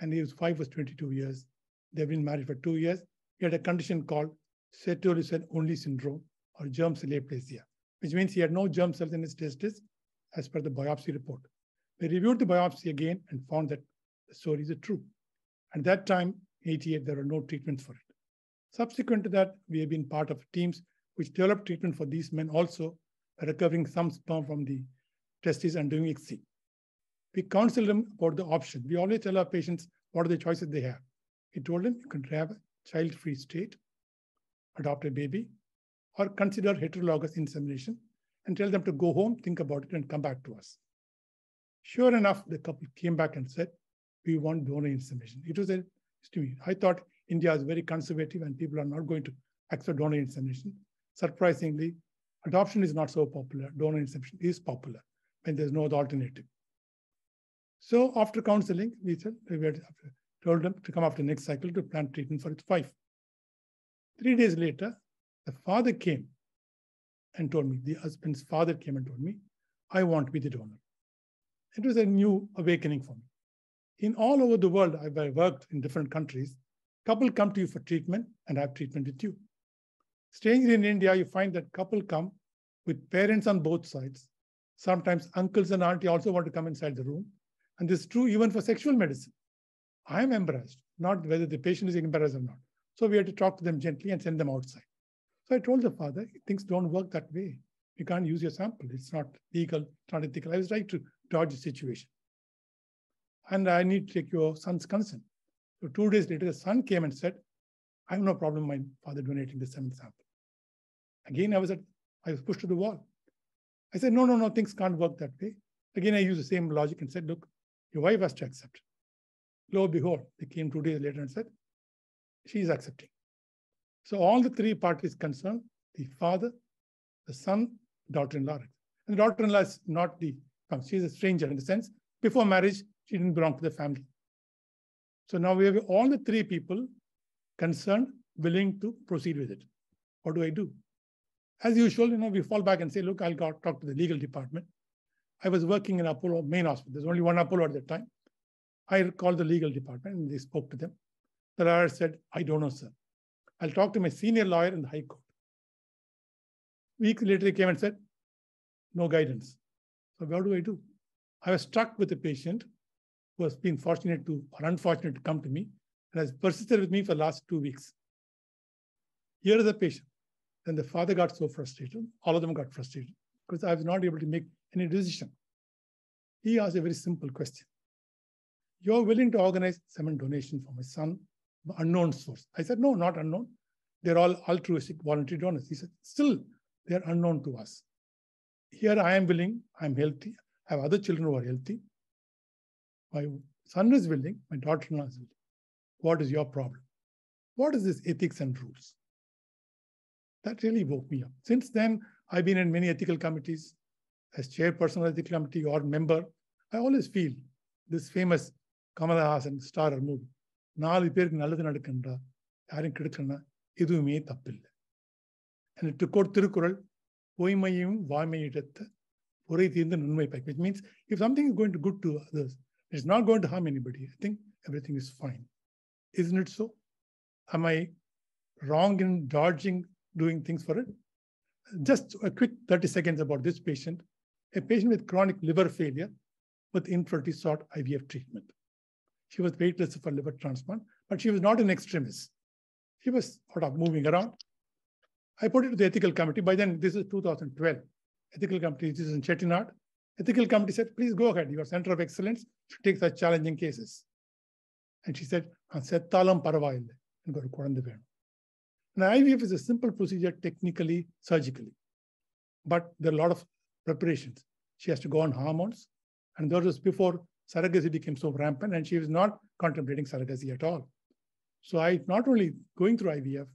and his wife was 22 years. They've been married for two years. He had a condition called Sertoli cell only syndrome or germ cell aplasia, which means he had no germ cells in his testes as per the biopsy report. We reviewed the biopsy again and found that the story is true. At that time, 88, there were no treatments for it. Subsequent to that, we have been part of teams which developed treatment for these men also, recovering some sperm from the testes and doing ICSI. We counsel them about the option. We always tell our patients what are the choices they have. We told them you can have a child-free state, adopt a baby, or consider heterologous insemination and tell them to go home, think about it, and come back to us. Sure enough, the couple came back and said, we want donor insemination. It was a, to me, I thought India is very conservative and people are not going to accept donor insemination. Surprisingly, adoption is not so popular. Donor insemination is popular when there's no other alternative. So after counseling, we said we had told them to come after next cycle to plan treatment for its wife. Three days later, the father came and told me, the husband's father came and told me, I want to be the donor. It was a new awakening for me. In all over the world, I've worked in different countries. Couple come to you for treatment and have treatment with you. Strangely in India, you find that couple come with parents on both sides. Sometimes uncles and auntie also want to come inside the room. And this is true even for sexual medicine. I am embarrassed, not whether the patient is embarrassed or not. So we had to talk to them gently and send them outside. So I told the father, things don't work that way. You can't use your sample. It's not legal, it's not ethical. I was trying to dodge the situation. And I need to take your son's consent. So two days later, the son came and said, I have no problem my father donating the semen sample. Again, I was at, I was pushed to the wall. I said, no, no, no, things can't work that way. Again, I used the same logic and said, look, your wife has to accept. Lo and behold, they came two days later and said, she is accepting. So all the three parties concerned, the father, the son, daughter-in-law. And the daughter-in-law is not the, um, she's a stranger in the sense, before marriage, she didn't belong to the family. So now we have all the three people concerned, willing to proceed with it. What do I do? As usual, you know, we fall back and say, look, I'll go talk to the legal department. I was working in Apollo main hospital. There's only one Apollo at that time. I called the legal department and they spoke to them. The lawyer said, I don't know, sir. I'll talk to my senior lawyer in the High Court. Weeks later, he came and said, no guidance. So what do I do? I was stuck with a patient who has been fortunate to or unfortunate to come to me and has persisted with me for the last two weeks. Here is the patient. Then the father got so frustrated, all of them got frustrated because I was not able to make any decision. He asked a very simple question. You're willing to organize semen donation for my son, unknown source. I said, no, not unknown. They're all altruistic voluntary donors. He said, still, they're unknown to us. Here I am willing, I'm healthy, I have other children who are healthy. My son is willing, my daughter-in-law is willing. What is your problem? What is this ethics and rules? That really woke me up. Since then, I've been in many ethical committees as chairperson of the ethical committee or member. I always feel this famous Kamal Haasan starrer movie நாலு பேருக்கு நல்லது நடக்குன்றா யாரும் கெடுக்கணும்னா எதுவுமே தப்பில்லை and to quote Thirukkural பொய்மையும் வாய்மையிடத்த பொறை தீர்ந்த நுண்மை பயக்கு which means if something is going to good to others it's not going to harm anybody i think everything is fine isn't it so am i wrong in dodging doing things for it just a quick 30 seconds about this patient a patient with chronic liver failure with infertility ivf treatment she was waitlist for liver transplant, but she was not an extremist. She was sort of moving around. I put it to the ethical committee. By then, this is 2012. Ethical committee, this is in Chettinad. Ethical committee said, please go ahead. Your center of excellence should take such challenging cases. And she said, Settalam paravail. And IVF is a simple procedure, technically, surgically. But there are a lot of preparations. She has to go on hormones. And that was before surrogacy became so rampant and she was not contemplating surrogacy at all. So I not only going through IVF,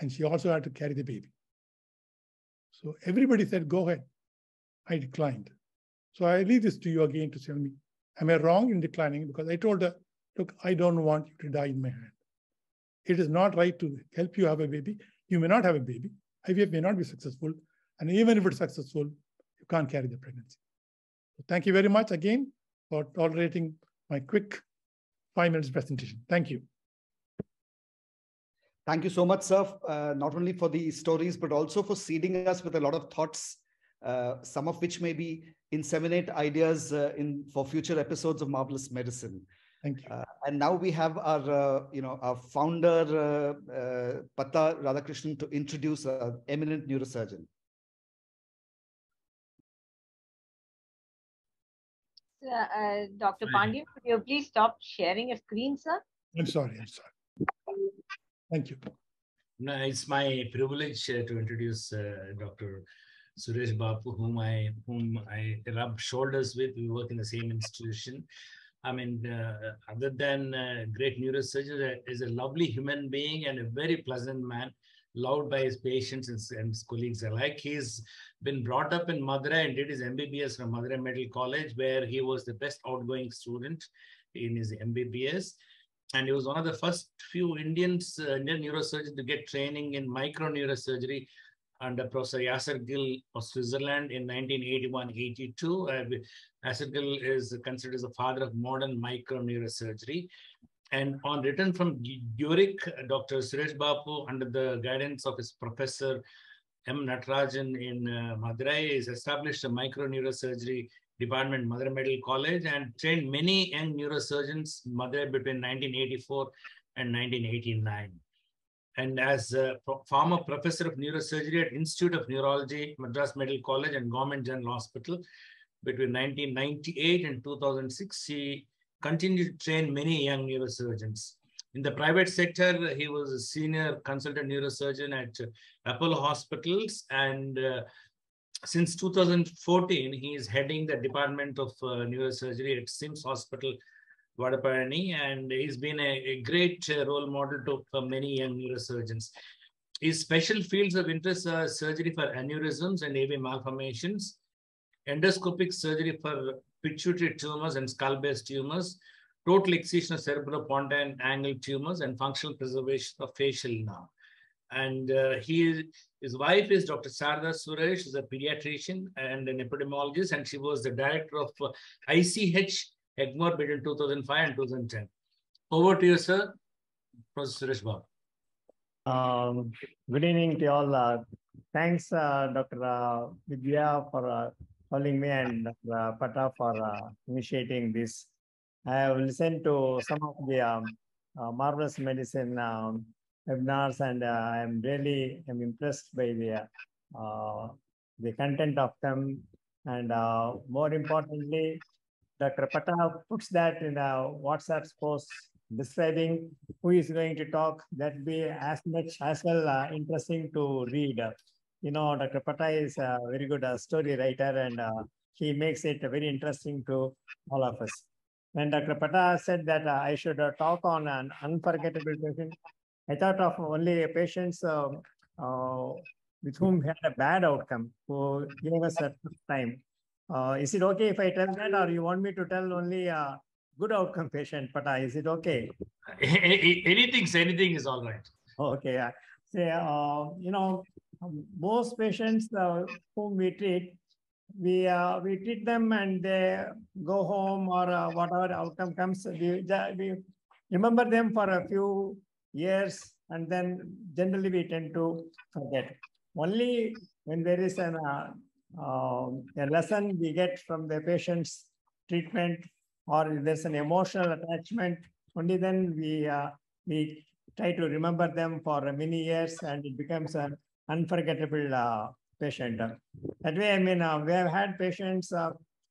and she also had to carry the baby. So everybody said, go ahead. I declined. So I leave this to you again to tell me, am I wrong in declining? Because I told her, look, I don't want you to die in my hand. It is not right to help you have a baby. You may not have a baby. IVF may not be successful. And even if it's successful, can't carry the pregnancy. So thank you very much again for tolerating my quick five minutes presentation. Thank you. Thank you so much, sir, uh, not only for the stories, but also for seeding us with a lot of thoughts, uh, some of which may be inseminate ideas uh, in for future episodes of Marvelous Medicine. Thank you. and now we have our, you know, our founder, uh, Patta Radhakrishnan, to introduce an eminent neurosurgeon. Uh, Dr. Pandian, could you please stop sharing your screen, sir? I'm sorry. I'm sorry. Thank you. No, it's my privilege uh, to introduce uh, Dr. Suresh Bapu, whom I whom I rub shoulders with. We work in the same institution. I mean, uh, other than uh, great neurosurgeon, is a lovely human being and a very pleasant man, loved by his patients and, and his colleagues alike. He's been brought up in Madurai and did his MBBS from Madurai Medical College, where he was the best outgoing student in his MBBS. And he was one of the first few Indians, uh, Indian neurosurgeons to get training in micro neurosurgery under Professor Yasargil of Switzerland in 1981-82. Uh, Yasargil is considered as the father of modern microneurosurgery. And on return from Zurich, Dr. Suresh Bapu, under the guidance of his professor M. Natarajan in uh, Madurai, is established a microneurosurgery department, Madurai Medical College, and trained many young neurosurgeons in Madurai between 1984 and 1989 and as a former professor of neurosurgery at Institute of Neurology, Madras Medical College and Government General Hospital between 1998 and 2006, he continued to train many young neurosurgeons. In the private sector, he was a senior consultant neurosurgeon at Apollo Hospitals and uh, since 2014, he is heading the Department of uh, Neurosurgery at SIMS Hospital Vadapalani, and he's been a, a great uh, role model to, for many young neurosurgeons. His special fields of interest are surgery for aneurysms and AV malformations, endoscopic surgery for pituitary tumors and skull-based tumors, total excision of cerebellopontine angle tumors, and functional preservation of facial nerve. And uh, he, his wife is Dr. Sarada Suresh, is a pediatrician and an epidemiologist, and she was the director of uh, ICH Egmore between 2005 and 2010. Over to you, sir. Professor Suresh. Um, good evening to all. Uh, thanks, uh, Dr. Uh, Vidya, for uh, calling me and. Uh, Patta for uh, initiating this. I have listened to some of the um, uh, marvelous medicine um, webinars, and uh, I am really am impressed by the uh, the content of them, and uh, more importantly, Dr. Patta puts that in a WhatsApp post describing who is going to talk. That be as much as well interesting to read. You know, Dr. Patta is a very good uh, story writer and uh, he makes it very interesting to all of us. When Dr. Patta said that uh, I should uh, talk on an unforgettable patient, I thought of only patients um, uh, with whom had a bad outcome, who gave us a time. Uh, is it okay if I tell that, or you want me to tell only a good outcome patient? But is it okay? anything, anything is all right. Okay. Yeah. Say, you know, most patients uh, whom we treat, we uh, we treat them and they go home or uh, whatever outcome comes. We, we remember them for a few years and then generally we tend to forget. Only when there is an uh, uh, a lesson we get from the patient's treatment or if there's an emotional attachment, only then we, uh, we try to remember them for many years and it becomes an unforgettable uh, patient. That way, I mean, uh, we have had patients, uh,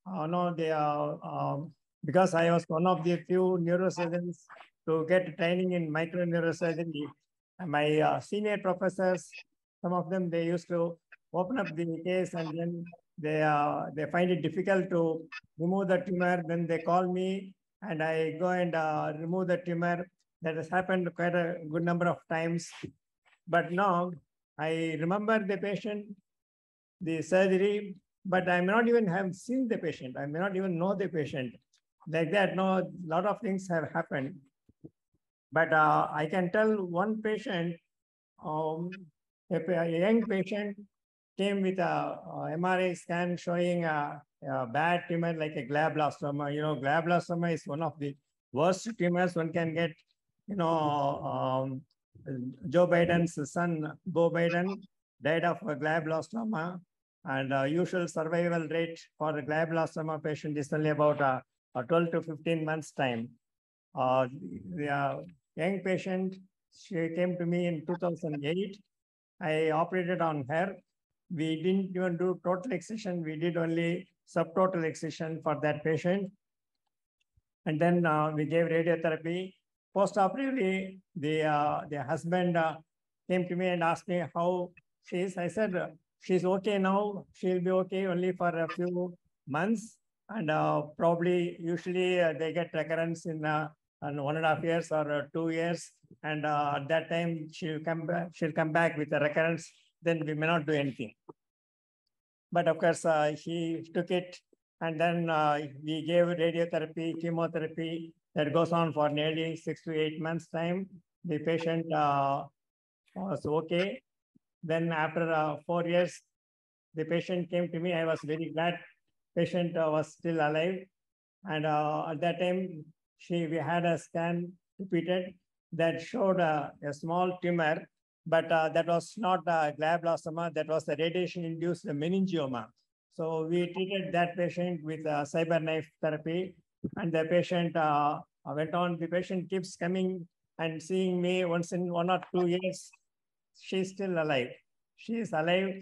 uh, no, they are, um, because I was one of the few neurosurgeons to get training in microneurosurgery, my uh, senior professors, some of them, they used to open up the case and then they uh, they find it difficult to remove the tumor. Then they call me and I go and uh, remove the tumor. That has happened quite a good number of times. But now I remember the patient, the surgery, but I may not even have seen the patient. I may not even know the patient. Like that, no, a lot of things have happened. But uh, I can tell one patient, um, a, a young patient came with a, a MRI scan showing a, a, bad tumor like a glioblastoma. You know, glioblastoma is one of the worst tumors one can get. You know, um, Joe Biden's son, Bo Biden, died of a glioblastoma, and uh, usual survival rate for glioblastoma patient is only about uh, 12 to 15 months time. Uh, the uh, young patient, she came to me in 2008. I operated on her we didn't even do total excision. We did only subtotal excision for that patient. And then uh, we gave radiotherapy. Post-operatively, the, uh, the husband uh, came to me and asked me how she is. I said, she's okay now. She'll be okay only for a few months. and uh, probably usually uh, they get recurrence in uh, in one and a half years or uh, two years, and uh, at that time she'll come back. She'll come back with a recurrence. Then we may not do anything. But of course, uh, he took it, and then uh, we gave radiotherapy, chemotherapy that goes on for nearly six to eight months time. The patient uh, was okay. Then after uh, four years, the patient came to me. I was very glad patient uh, was still alive. And uh, at that time, she we had a scan repeated that showed uh, a small tumor, but uh, that was not a glioblastoma, that was a radiation-induced meningioma. So we treated that patient with a CyberKnife therapy, and the patient uh, went on. The patient keeps coming and seeing me once in one or two years. She's still alive. She is alive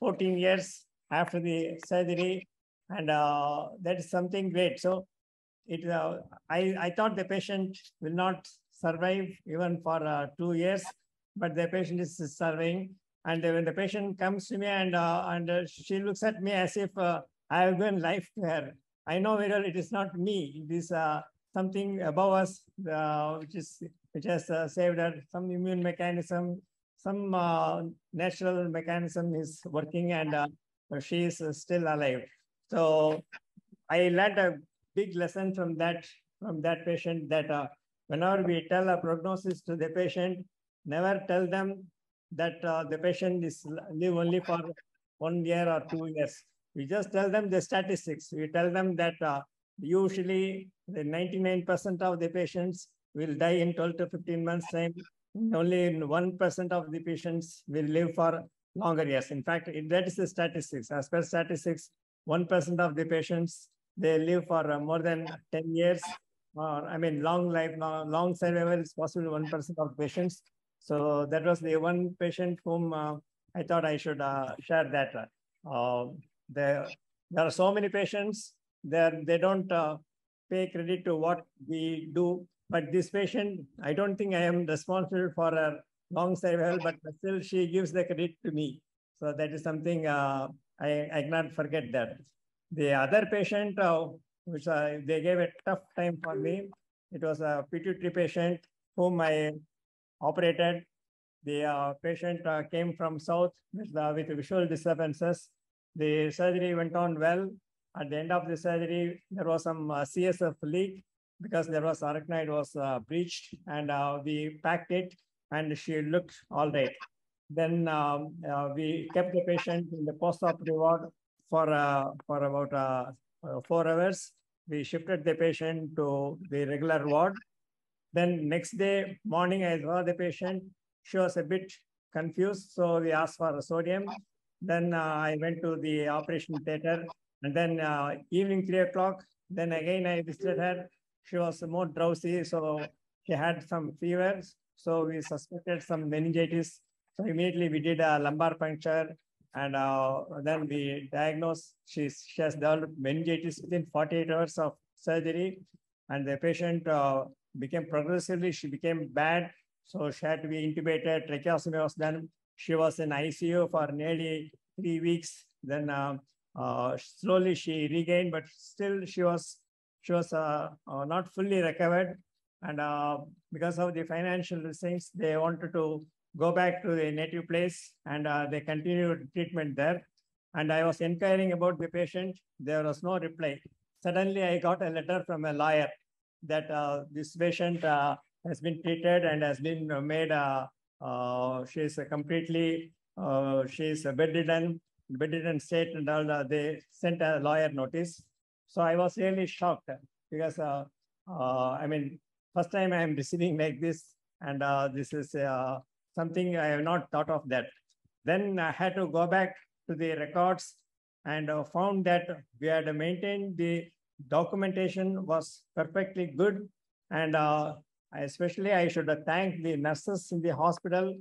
14 years after the surgery, and uh, that is something great. So it, uh, I, I thought the patient will not survive even for uh, two years, but the patient is surviving. And when the patient comes to me and uh, and she looks at me as if uh, I have given life to her, I know very well it is not me. It is uh, something above us, uh, which is which has uh, saved her. Some immune mechanism, some uh, natural mechanism is working, and uh, she is still alive. So I learned a big lesson from that from that patient that uh, whenever we tell a prognosis to the patient, never tell them that uh, the patient is live only for one year or two years. We just tell them the statistics. We tell them that uh, usually the 99% of the patients will die in 12 to 15 months time. Only 1% of the patients will live for longer years. In fact, that is the statistics. As per statistics, 1% of the patients, they live for uh, more than 10 years. Or, I mean, long life, long survival is possible 1% of patients. So that was the one patient whom uh, I thought I should uh, share that. Uh, there, there are so many patients that they don't uh, pay credit to what we do. But this patient, I don't think I am responsible for her long survival, but still she gives the credit to me. So that is something uh, I, I cannot forget that. The other patient, uh, which they gave a tough time for me, it was a pituitary patient whom I operated. The uh, patient uh, came from south with, uh, with visual disturbances. The surgery went on well. At the end of the surgery, there was some CSF leak because there was arachnoid was breached and we packed it and she looked all right. Then um, we kept the patient in the post-op ward for, uh, for about uh, four hours. We shifted the patient to the regular ward then next day morning, I saw the patient. She was a bit confused, so we asked for sodium. Then uh, I went to the operation theater, and then uh, evening three o'clock. Then again I visited her. She was more drowsy, so she had some fevers. So we suspected some meningitis. So immediately we did a lumbar puncture, and uh, then we diagnosed she's, she has developed meningitis within 48 hours of surgery, and the patient uh, became progressively, she became bad. So she had to be intubated, tracheostomy was done. She was in ICU for nearly three weeks. Then uh, uh, slowly she regained, but still she was she was uh, not fully recovered. And because of the financial things, they wanted to go back to the native place and they continued treatment there. And I was inquiring about the patient. There was no reply. Suddenly, I got a letter from a lawyer that uh, this patient uh, has been treated and has been made, uh, Uh, she is completely, uh, she is bedridden, bedridden state and all, they sent a lawyer notice. So I was really shocked because, uh, I mean, first time I am receiving like this and this is something I have not thought of that. Then I had to go back to the records and uh, found that we had maintained the documentation was perfectly good. And uh, especially I should thank the nurses in the hospital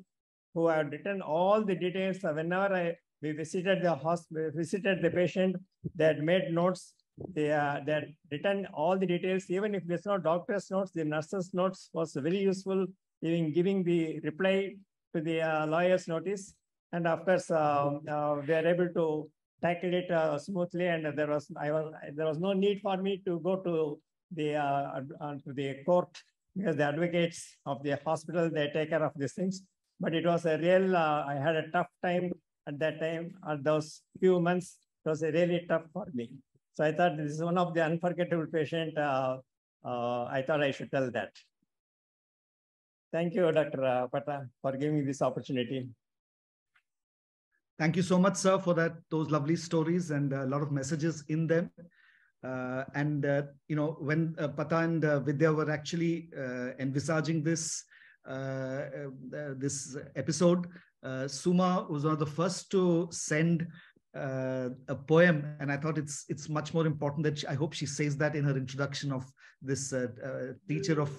who have written all the details. Whenever I, we visited the hospital, visited the patient, they had made notes. They, uh, they had written all the details. Even if there's no doctor's notes, the nurse's notes was very useful in giving the reply to the uh, lawyer's notice. And of course, uh, uh, we are able to tackle it uh, smoothly, and there was I was there was no need for me to go to the uh, uh, to the court because the advocates of the hospital they take care of these things. But it was a real. Uh, I had a tough time at that time. At those few months, it was really tough for me. So I thought this is one of the unforgettable patient. Uh, uh, I thought I should tell that. Thank you, Dr. Patta, for giving me this opportunity. Thank you so much, sir, for that those lovely stories and a lot of messages in them. Uh, and uh, you know, when uh, Patta and uh, Vidya were actually envisaging this this episode, Suma was one of the first to send uh, a poem, and I thought it's it's much more important that she, I hope she says that in her introduction of this uh, uh, teacher of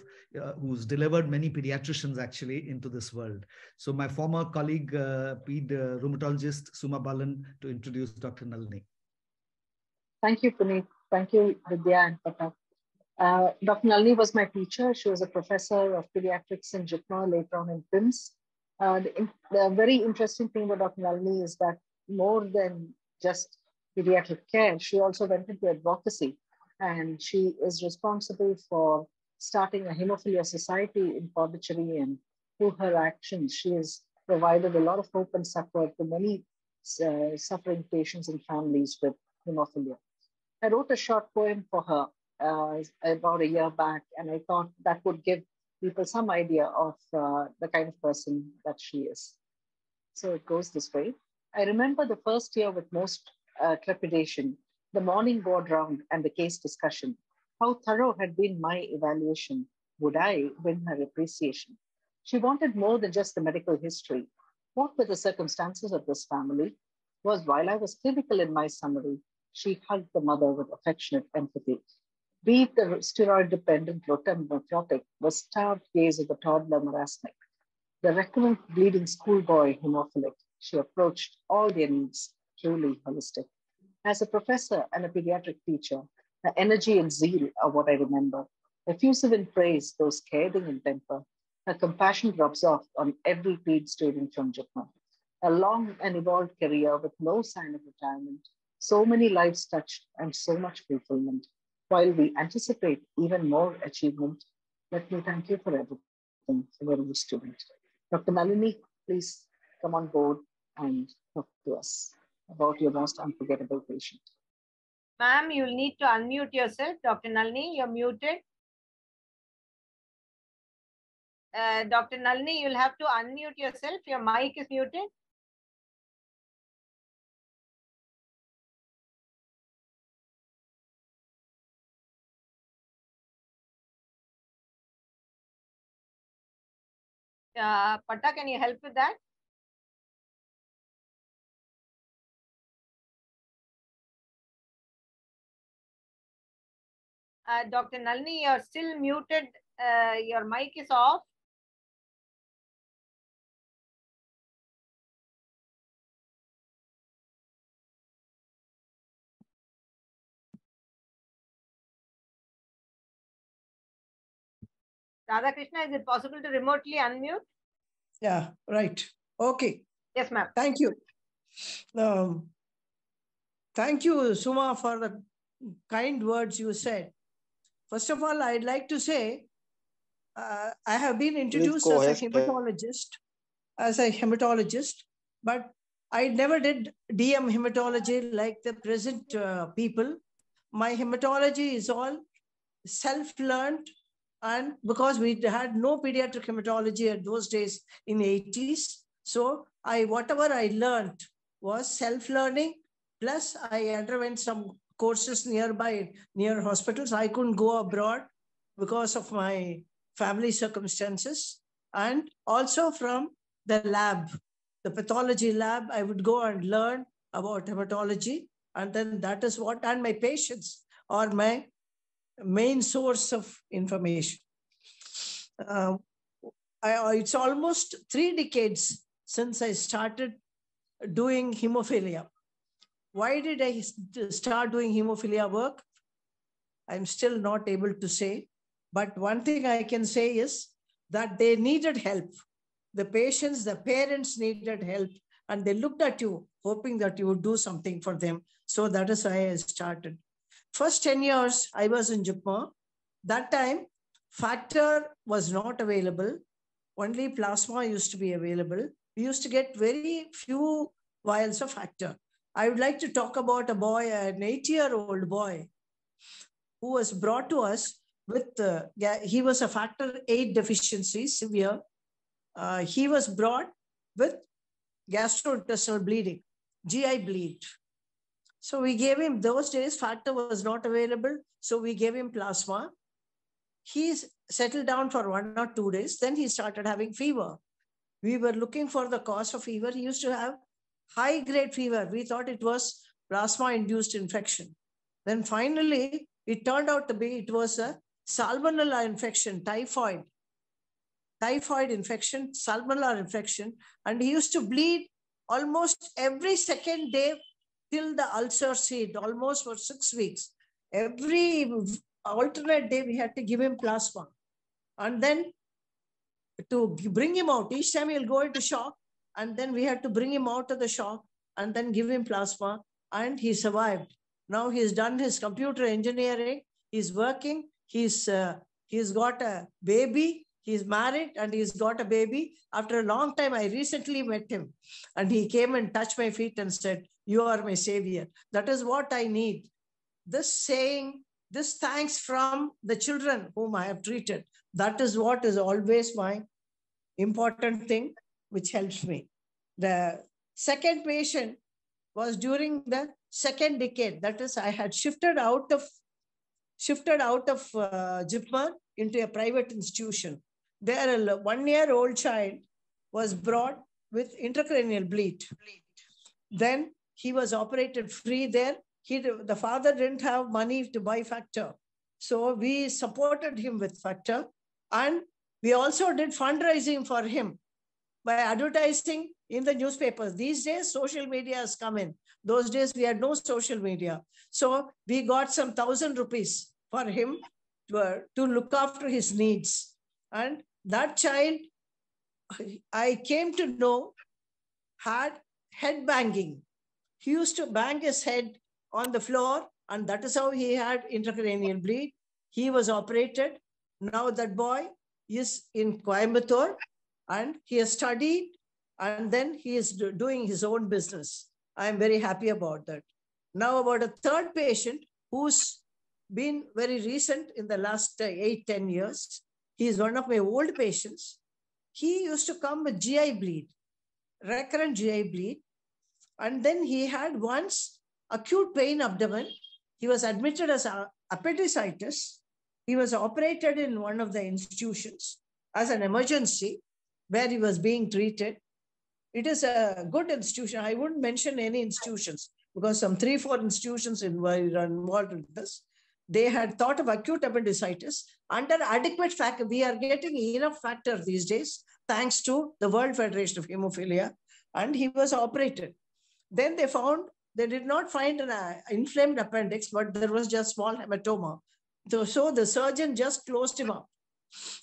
who's delivered many pediatricians actually into this world. So my former colleague, ped rheumatologist Suma Balan, to introduce Dr. Nalini. Thank you, Puneet. Thank you, Vidya and Patta. Uh, Dr. Nalini was my teacher. She was a professor of pediatrics in JIPMER, later on in PIMS. the, the very interesting thing about Dr. Nalini is that more than just pediatric care, she also went into advocacy and she is responsible for starting a hemophilia society in Pondicherry and through her actions, she has provided a lot of hope and support to many uh, suffering patients and families with hemophilia. I wrote a short poem for her uh, about a year back, and I thought that would give people some idea of uh, the kind of person that she is. So it goes this way. I remember the first year with most uh, trepidation, the morning board round and the case discussion. How thorough had been my evaluation. Would I win her appreciation? She wanted more than just the medical history. What were the circumstances of this family? Was while I was clinical in my summary, she hugged the mother with affectionate empathy. Be the steroid dependent rotem nephrotic, the starved gaze of the toddler marasmic, the recurrent bleeding schoolboy hemophilic, she approached all their needs truly holistic. As a professor and a pediatric teacher, her energy and zeal are what I remember. Effusive in praise, though scathing in temper, her compassion rubs off on every paid student from JIPMER. A long and evolved career with no sign of retirement, so many lives touched and so much fulfillment. While we anticipate even more achievement, let me thank you for everything, for student. Dr. Nalini, please come on board and talk to us about your most unforgettable patient. Ma'am, you'll need to unmute yourself. Dr. Nalini, you're muted. Uh, Dr. Nalini, you'll have to unmute yourself. Your mic is muted. Uh, Patta, can you help with that? Uh, Dr. Nalini, you're still muted. Uh, your mic is off. Radhakrishna, is it possible to remotely unmute? Yeah, right. Okay. Yes, ma'am. Thank you. Um, thank you, Suma, for the kind words you said. First of all, I'd like to say uh, I have been introduced as a hematologist, as a hematologist, but I never did DM hematology like the present uh, people. My hematology is all self-learned and because we had no pediatric hematology at those days in 80s so i whatever i learned was self-learning. Plus i underwent some courses nearby near hospitals. I couldn't go abroad because of my family circumstances. And also from the lab the pathology lab i would go and learn about hematology. And then that is what and my patients or my main source of information. Uh, I, it's almost three decades since I started doing hemophilia. Why did I start doing hemophilia work? I'm still not able to say. But one thing I can say is that they needed help. The patients, the parents needed help, and they looked at you hoping that you would do something for them. So that is why I started. First 10 years, I was in JIPMER. That time, factor was not available. Only plasma used to be available. We used to get very few vials of factor. I would like to talk about a boy, an eight-year-old boy, who was brought to us with, uh, yeah, he was a factor eight deficiency, severe. Uh, he was brought with gastrointestinal bleeding, GI bleed. So we gave him, those days factor was not available. So we gave him plasma. He's settled down for one or two days. Then he started having fever. We were looking for the cause of fever. He used to have high grade fever. We thought it was plasma induced infection. Then finally, it turned out to be, it was a salmonella infection, typhoid, typhoid infection, salmonella infection. And he used to bleed almost every second day till the ulcer seed, almost for six weeks. Every alternate day, we had to give him plasma. And then to bring him out, each time he'll go into shock, and then we had to bring him out of the shock and then give him plasma, and he survived. Now he's done his computer engineering, he's working, he's, uh, he's got a baby, he's married, and he's got a baby. After a long time, I recently met him, and he came and touched my feet and said, You are my savior. That is what I need. This saying, this thanks from the children whom I have treated. That is what is always my important thing, which helps me. The second patient was during the second decade. That is, I had shifted out of shifted out of uh, JIPMER into a private institution. There, a one-year-old child was brought with intracranial bleed. Then he was operated free there. He, the father didn't have money to buy factor. So we supported him with factor. And we also did fundraising for him by advertising in the newspapers. These days, social media has come in. Those days, we had no social media. So we got some thousand rupees for him to, to look after his needs. And that child, I came to know, had head banging. He used to bang his head on the floor, and that is how he had intracranial bleed. He was operated. Now that boy is in Coimbatore and he has studied and then he is do doing his own business. I am very happy about that. Now about a third patient who's been very recent in the last uh, eight, 10 years. He is one of my old patients. He used to come with GI bleed, recurrent GI bleed. And then he had once acute pain abdomen. He was admitted as appendicitis. He was operated in one of the institutions as an emergency where he was being treated. It is a good institution. I wouldn't mention any institutions because some three, four institutions were involved in this. They had thought of acute appendicitis under adequate factor. We are getting enough factor these days, thanks to the World Federation of Hemophilia. And he was operated. Then they found they did not find an uh, inflamed appendix, but there was just small hematoma. So, so the surgeon just closed him up.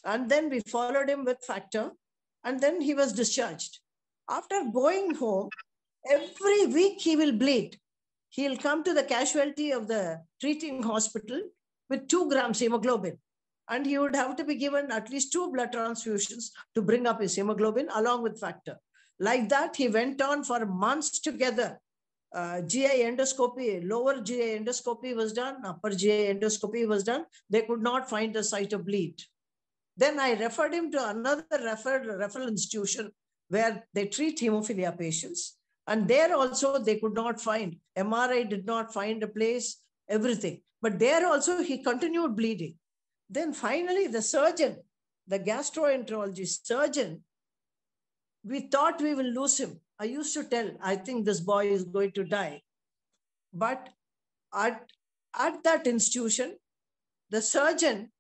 And then we followed him with factor, and then he was discharged. After going home, every week he will bleed. He'll come to the casualty of the treating hospital with two grams hemoglobin. And he would have to be given at least two blood transfusions to bring up his hemoglobin along with factor. Like that, he went on for months together uh, GI endoscopy, lower GI endoscopy was done, upper GI endoscopy was done. They could not find the site of bleed. Then I referred him to another referred, referral institution where they treat hemophilia patients. And there also they could not find, MRI did not find a place, everything. But there also he continued bleeding. Then finally the surgeon, the gastroenterology surgeon, we thought we will lose him I used to tell, I think this boy is going to die. But at, at that institution, the surgeon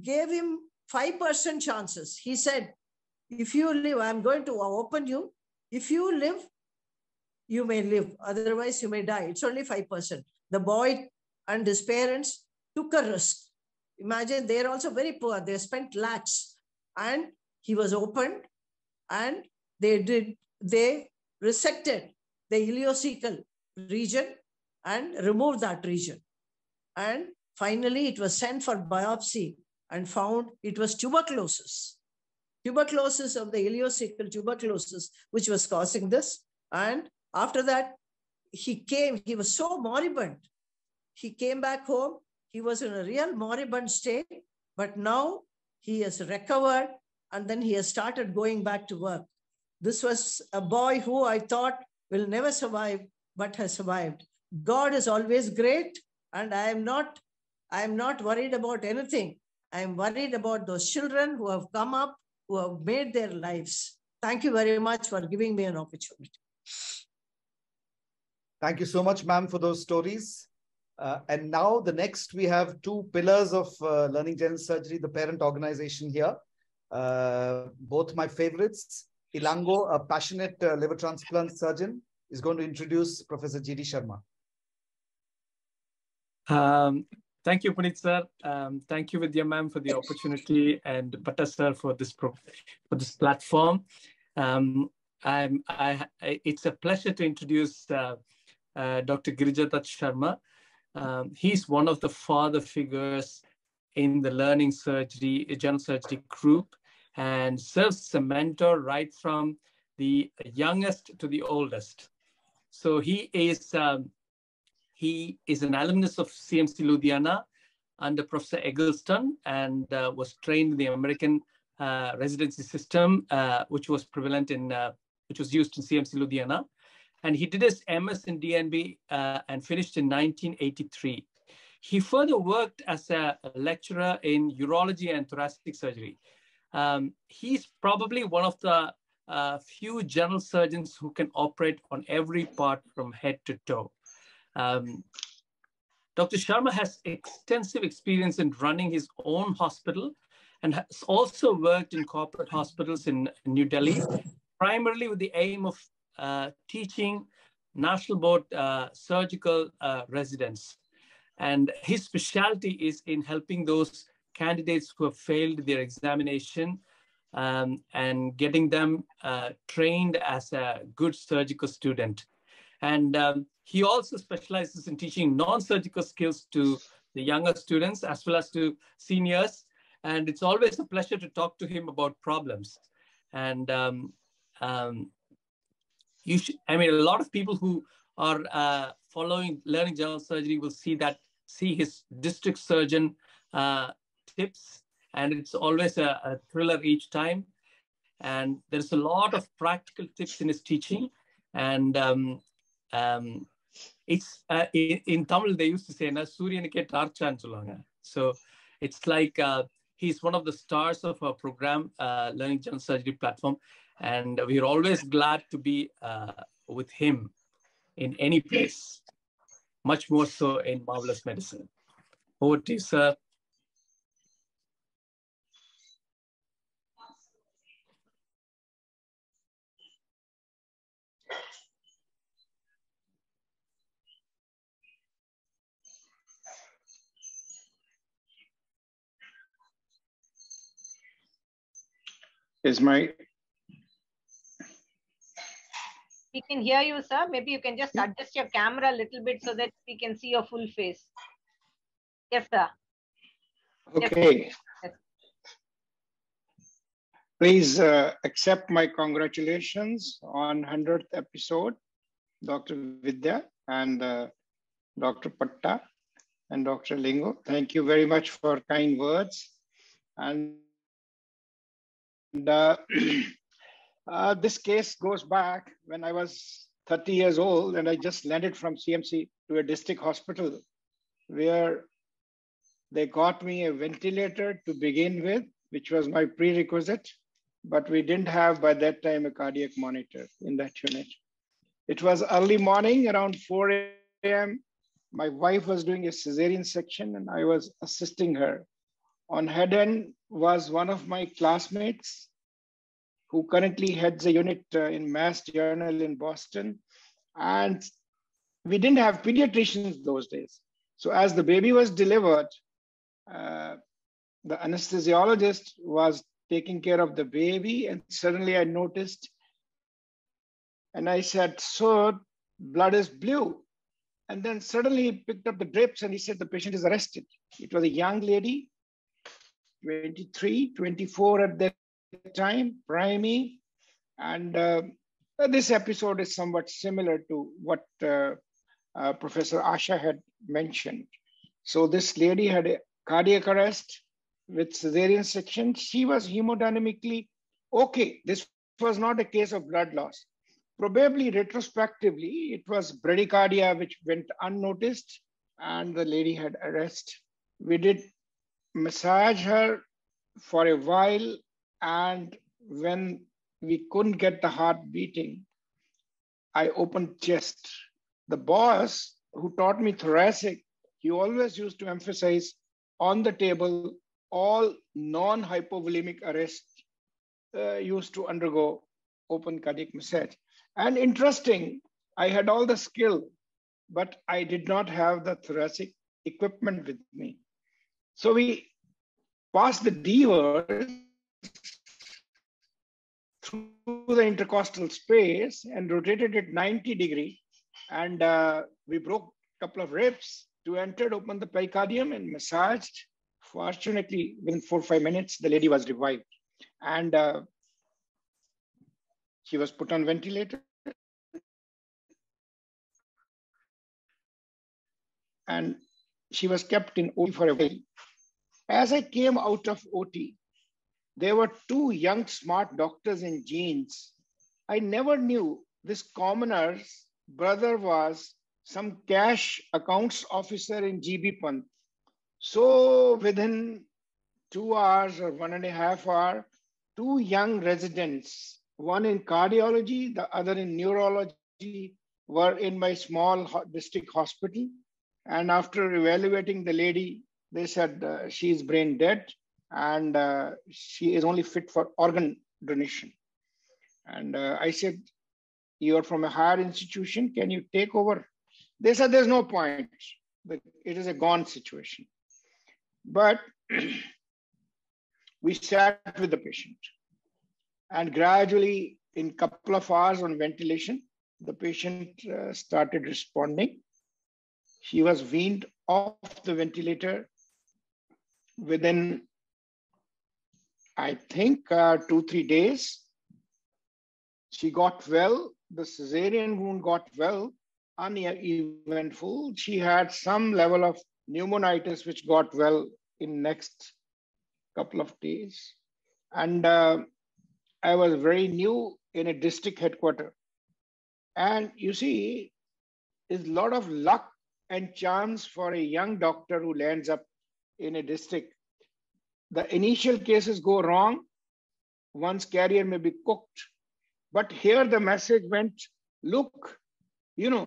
gave him 5% chances. He said, if you live, I'm going to open you. If you live, you may live. Otherwise, you may die. It's only 5%. The boy and his parents took a risk. Imagine they're also very poor. They spent lakhs. And he was opened and they did, they resected the ileocecal region and removed that region. And finally, it was sent for biopsy and found it was tuberculosis. Tuberculosis of the ileocecal tuberculosis, which was causing this. And after that, he came, he was so moribund. He came back home. He was in a real moribund state, but now he has recovered and then he has started going back to work. This was a boy who I thought will never survive, but has survived. God is always great, and I am not, I am not worried about anything. I am worried about those children who have come up, who have made their lives. Thank you very much for giving me an opportunity. Thank you so much, ma'am, for those stories. Uh, and now the next, we have two pillars of uh, Learning General Surgery, the parent organization here. Uh, both my favorites. Ilango, a passionate uh, liver transplant surgeon, is going to introduce Professor G.D. Sharma. Um, thank you, Puneet sir. Um, thank you, Vidya ma'am, for the opportunity, and Patta sir for this for this platform. Um, I'm, I, it's a pleasure to introduce uh, uh, Dr. Girijadat Sharma. Um, he's one of the father figures in the learning surgery, general surgery group, and serves as a mentor right from the youngest to the oldest. So he is um, he is an alumnus of CMC Ludhiana under Professor Eggleston and uh, was trained in the American uh, residency system, uh, which was prevalent in uh, which was used in CMC Ludhiana. And he did his MS in DNB uh, and finished in 1983. He further worked as a lecturer in urology and thoracic surgery. Um, he's probably one of the uh, few general surgeons who can operate on every part from head to toe. Um, Dr. Sharma has extensive experience in running his own hospital and has also worked in corporate hospitals in New Delhi, primarily with the aim of uh, teaching national board uh, surgical uh, residents. And his specialty is in helping those candidates who have failed their examination um, and getting them uh, trained as a good surgical student. And um, he also specializes in teaching non-surgical skills to the younger students as well as to seniors. And it's always a pleasure to talk to him about problems. And um, um, you should, I mean, a lot of people who are uh, following learning general surgery will see that, see his district surgeon uh, tips, and it's always a, a thriller each time. And there's a lot of practical tips in his teaching. And um, um, it's uh, in, in, Tamil, they used to say, na Suryanike Tarchan So it's like uh, he's one of the stars of our program, uh, Learning General Surgery platform. And we're always glad to be uh, with him in any place, much more so in Marvelous Medicine. Over to you, sir. Is my we can hear you, sir. Maybe you can just adjust your camera a little bit so that we can see your full face. Yes, sir. Okay. Yes. Please uh, accept my congratulations on 100th episode, Dr. Vidya and uh, Dr. Patta and Dr. Ilango. Thank you very much for kind words. And and, uh, uh, this case goes back when I was 30 years old and I just landed from CMC to a district hospital where they got me a ventilator to begin with, which was my prerequisite, but we didn't have by that time a cardiac monitor in that unit. It was early morning around 4 a.m. My wife was doing a cesarean section and I was assisting her. On head end was one of my classmates who currently heads a unit uh, in Mass General in Boston. And we didn't have pediatricians those days. So as the baby was delivered, uh, the anesthesiologist was taking care of the baby. And suddenly I noticed, and I said, sir, blood is blue. And then suddenly he picked up the drips and he said the patient is arrested. It was a young lady, 23, 24 at that time, primary. And uh, this episode is somewhat similar to what uh, uh, Professor Asha had mentioned. So this lady had a cardiac arrest with cesarean section. She was hemodynamically okay. This was not a case of blood loss. Probably retrospectively, it was bradycardia which went unnoticed and the lady had arrest. We did massage her for a while and when we couldn't get the heart beating, I opened chest. The boss who taught me thoracic, he always used to emphasize on the table, all non-hypovolemic arrest uh, used to undergo open cardiac massage. And interesting, I had all the skill, but I did not have the thoracic equipment with me. So we passed the Deavers through the intercostal space and rotated it 90 degree. And uh, we broke a couple of ribs to enter, open the pericardium and massaged. Fortunately, within four or five minutes, the lady was revived. And uh, she was put on ventilator. And she was kept in OT for a while. As I came out of OT, there were two young, smart doctors in jeans. I never knew this commoner's brother was some cash accounts officer in GB Pant. So within two hours or one and a half hour, two young residents, one in cardiology, the other in neurology, were in my small district hospital. And after evaluating the lady, they said uh, she is brain dead and uh, she is only fit for organ donation. And uh, I said, you're from a higher institution, can you take over? They said there's no point. It is a gone situation. But we sat with the patient and gradually in couple of hours on ventilation, the patient uh, started responding. She was weaned off the ventilator within I think uh, two, three days. She got well. The cesarean wound got well, uneventful. She had some level of pneumonitis, which got well in next couple of days. And uh, I was very new in a district headquarter. And you see, is a lot of luck and chance for a young doctor who lands up in a district the initial cases go wrong, one's career may be cooked. But here the message went, look, you know,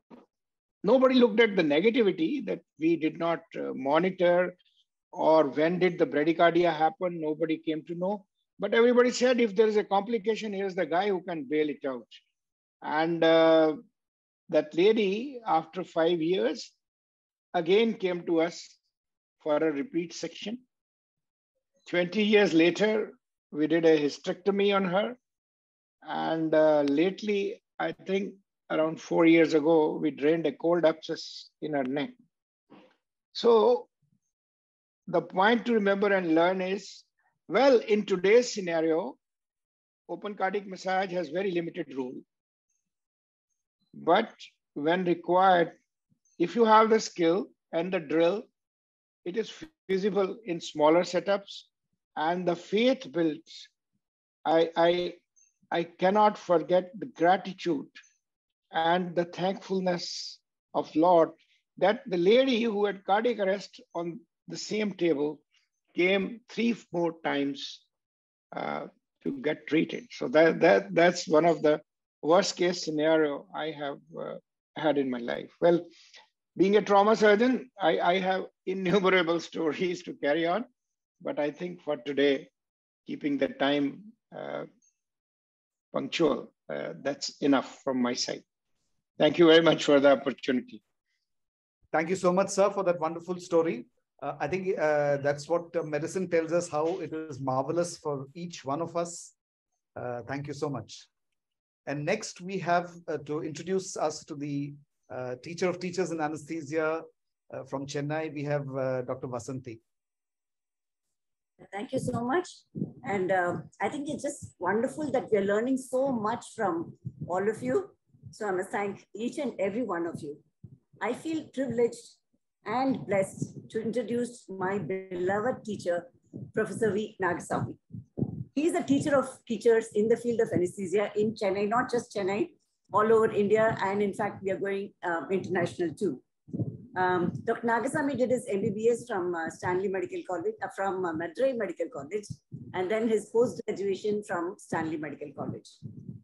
nobody looked at the negativity that we did not uh, monitor or when did the bradycardia happen, nobody came to know. But everybody said if there is a complication, here's the guy who can bail it out. And uh, that lady, after five years, again came to us for a repeat section 20 years later, we did a hysterectomy on her. And uh, lately, I think around four years ago, we drained a cold abscess in her neck. So the point to remember and learn is, well, in today's scenario, open cardiac massage has very limited rule. But when required, if you have the skill and the drill, it is feasible in smaller setups and the faith builds. I, I, I cannot forget the gratitude and the thankfulness of Lord that the lady who had cardiac arrest on the same table came three more times uh, to get treated. So that, that that's one of the worst case scenario I have uh, had in my life. Well, being a trauma surgeon, I, I have innumerable stories to carry on. But I think for today, keeping the time uh, punctual, uh, that's enough from my side. Thank you very much for the opportunity. Thank you so much, sir, for that wonderful story. Uh, I think uh, that's what medicine tells us how it is marvelous for each one of us. Uh, thank you so much. And next, we have uh, to introduce us to the uh, teacher of teachers in anesthesia uh, from Chennai. We have uh, Dr. Vasanti. Thank you so much. And uh, I think it's just wonderful that we're learning so much from all of you. So I must thank each and every one of you. I feel privileged and blessed to introduce my beloved teacher, Professor V. Nagasamy. He is a teacher of teachers in the field of anesthesia in Chennai, not just Chennai, all over India. And in fact, we are going um, international too. Um, Dr. Nagasamy did his MBBS from uh, Stanley Medical College, uh, from uh, Madurai Medical College, and then his post-graduation from Stanley Medical College.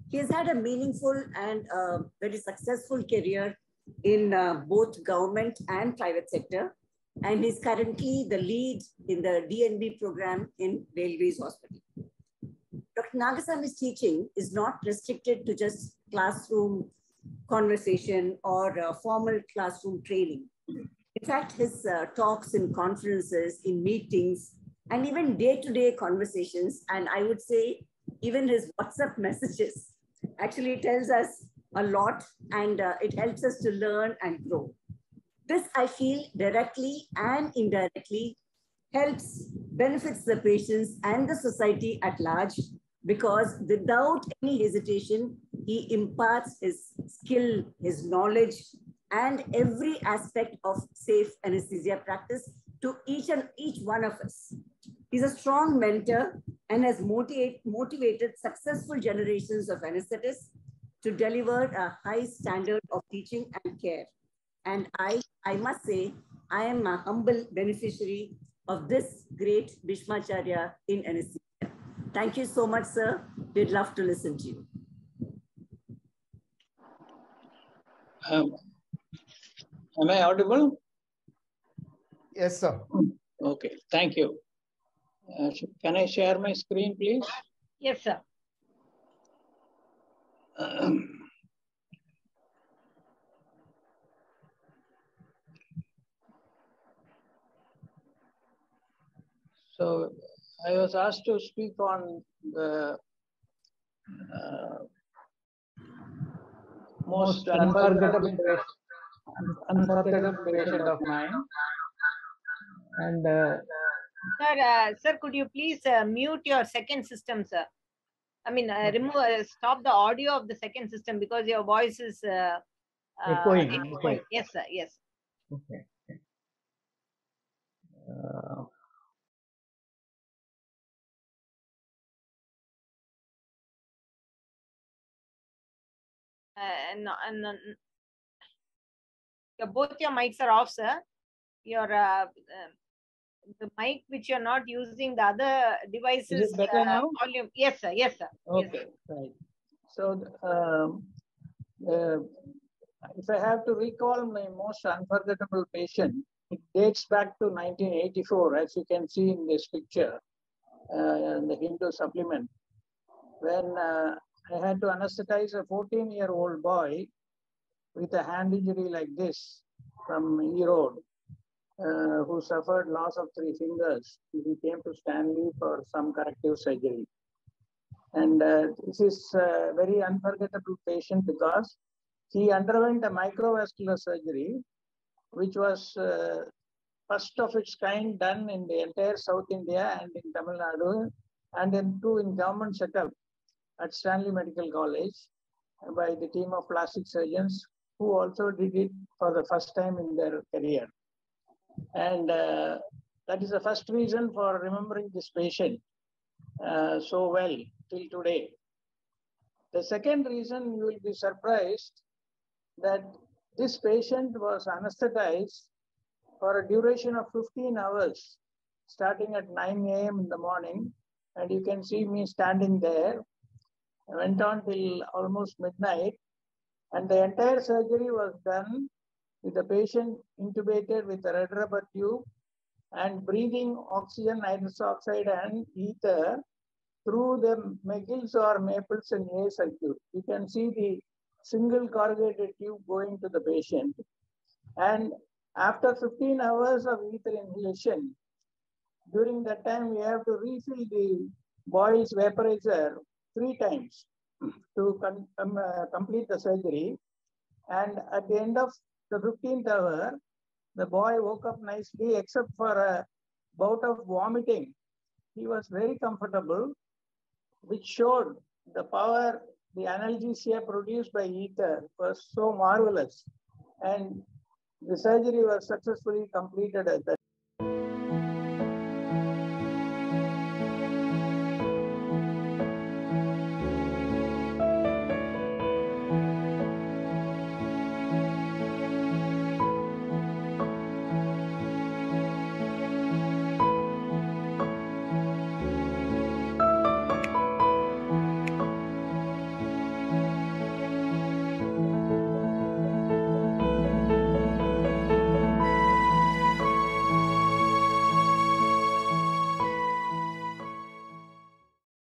He has had a meaningful and uh, very successful career in uh, both government and private sector, and he's currently the lead in the DNB program in Railways Hospital. Dr. Nagasamy's teaching is not restricted to just classroom conversation or uh, formal classroom training. In fact, his uh, talks in conferences, in meetings, and even day-to-day conversations, and I would say even his WhatsApp messages actually tells us a lot and uh, it helps us to learn and grow. This, I feel, directly and indirectly helps, benefits the patients and the society at large because without any hesitation, he imparts his skill, his knowledge, and every aspect of safe anesthesia practice to each and each one of us. He's a strong mentor and has motivate, motivated successful generations of anesthetists to deliver a high standard of teaching and care. And I, I must say, I am a humble beneficiary of this great Bhishmacharya in anesthesia. Thank you so much, sir. We'd love to listen to you. Um, am I audible? Yes, sir. Okay, thank you. Uh, can I share my screen, please? Yes, sir. Um, so I was asked to speak on the uh, most unforgettable, unforgettable patient of mine. And uh, Sir, uh, sir, could you please uh, mute your second system, sir? I mean, uh, remove, uh, stop the audio of the second system because your voice is uh, uh, Echoing, echoing. okay. Yes, sir. Yes. okay. Uh, No, uh, your, both your mics are off, sir. Your uh, uh, the mic which you're not using, the other devices. Is better uh, now? Volume. Yes, sir. Yes, sir. Yes, Okay, right. So, um, uh, if I have to recall my most unforgettable patient, it dates back to 1984, as you can see in this picture, uh, in the Hindu supplement, when uh, I had to anesthetize a 14-year-old boy with a hand injury like this from E Road, uh, who suffered loss of three fingers. He came to Stanley for some corrective surgery. And uh, this is a very unforgettable patient because he underwent a microvascular surgery, which was uh, first of its kind done in the entire South India and in Tamil Nadu, and then two in government setup at Stanley Medical College by the team of plastic surgeons who also did it for the first time in their career. And uh, that is the first reason for remembering this patient uh, so well till today. The second reason you will be surprised that this patient was anesthetized for a duration of 15 hours, starting at 9 a.m. in the morning. And you can see me standing there. Went on till almost midnight. And the entire surgery was done with the patient intubated with a red rubber tube and breathing oxygen, nitrous oxide, and ether through the Magill's or Mapleson A circuit. You can see the single corrugated tube going to the patient. And after 15 hours of ether inhalation, during that time we have to refill the Boyle's vaporizer three times. to con- um, uh, complete the surgery. And at the end of the 15th hour, the boy woke up nicely, except for a bout of vomiting. He was very comfortable, which showed the power, the analgesia produced by ether was so marvelous. And the surgery was successfully completed at that.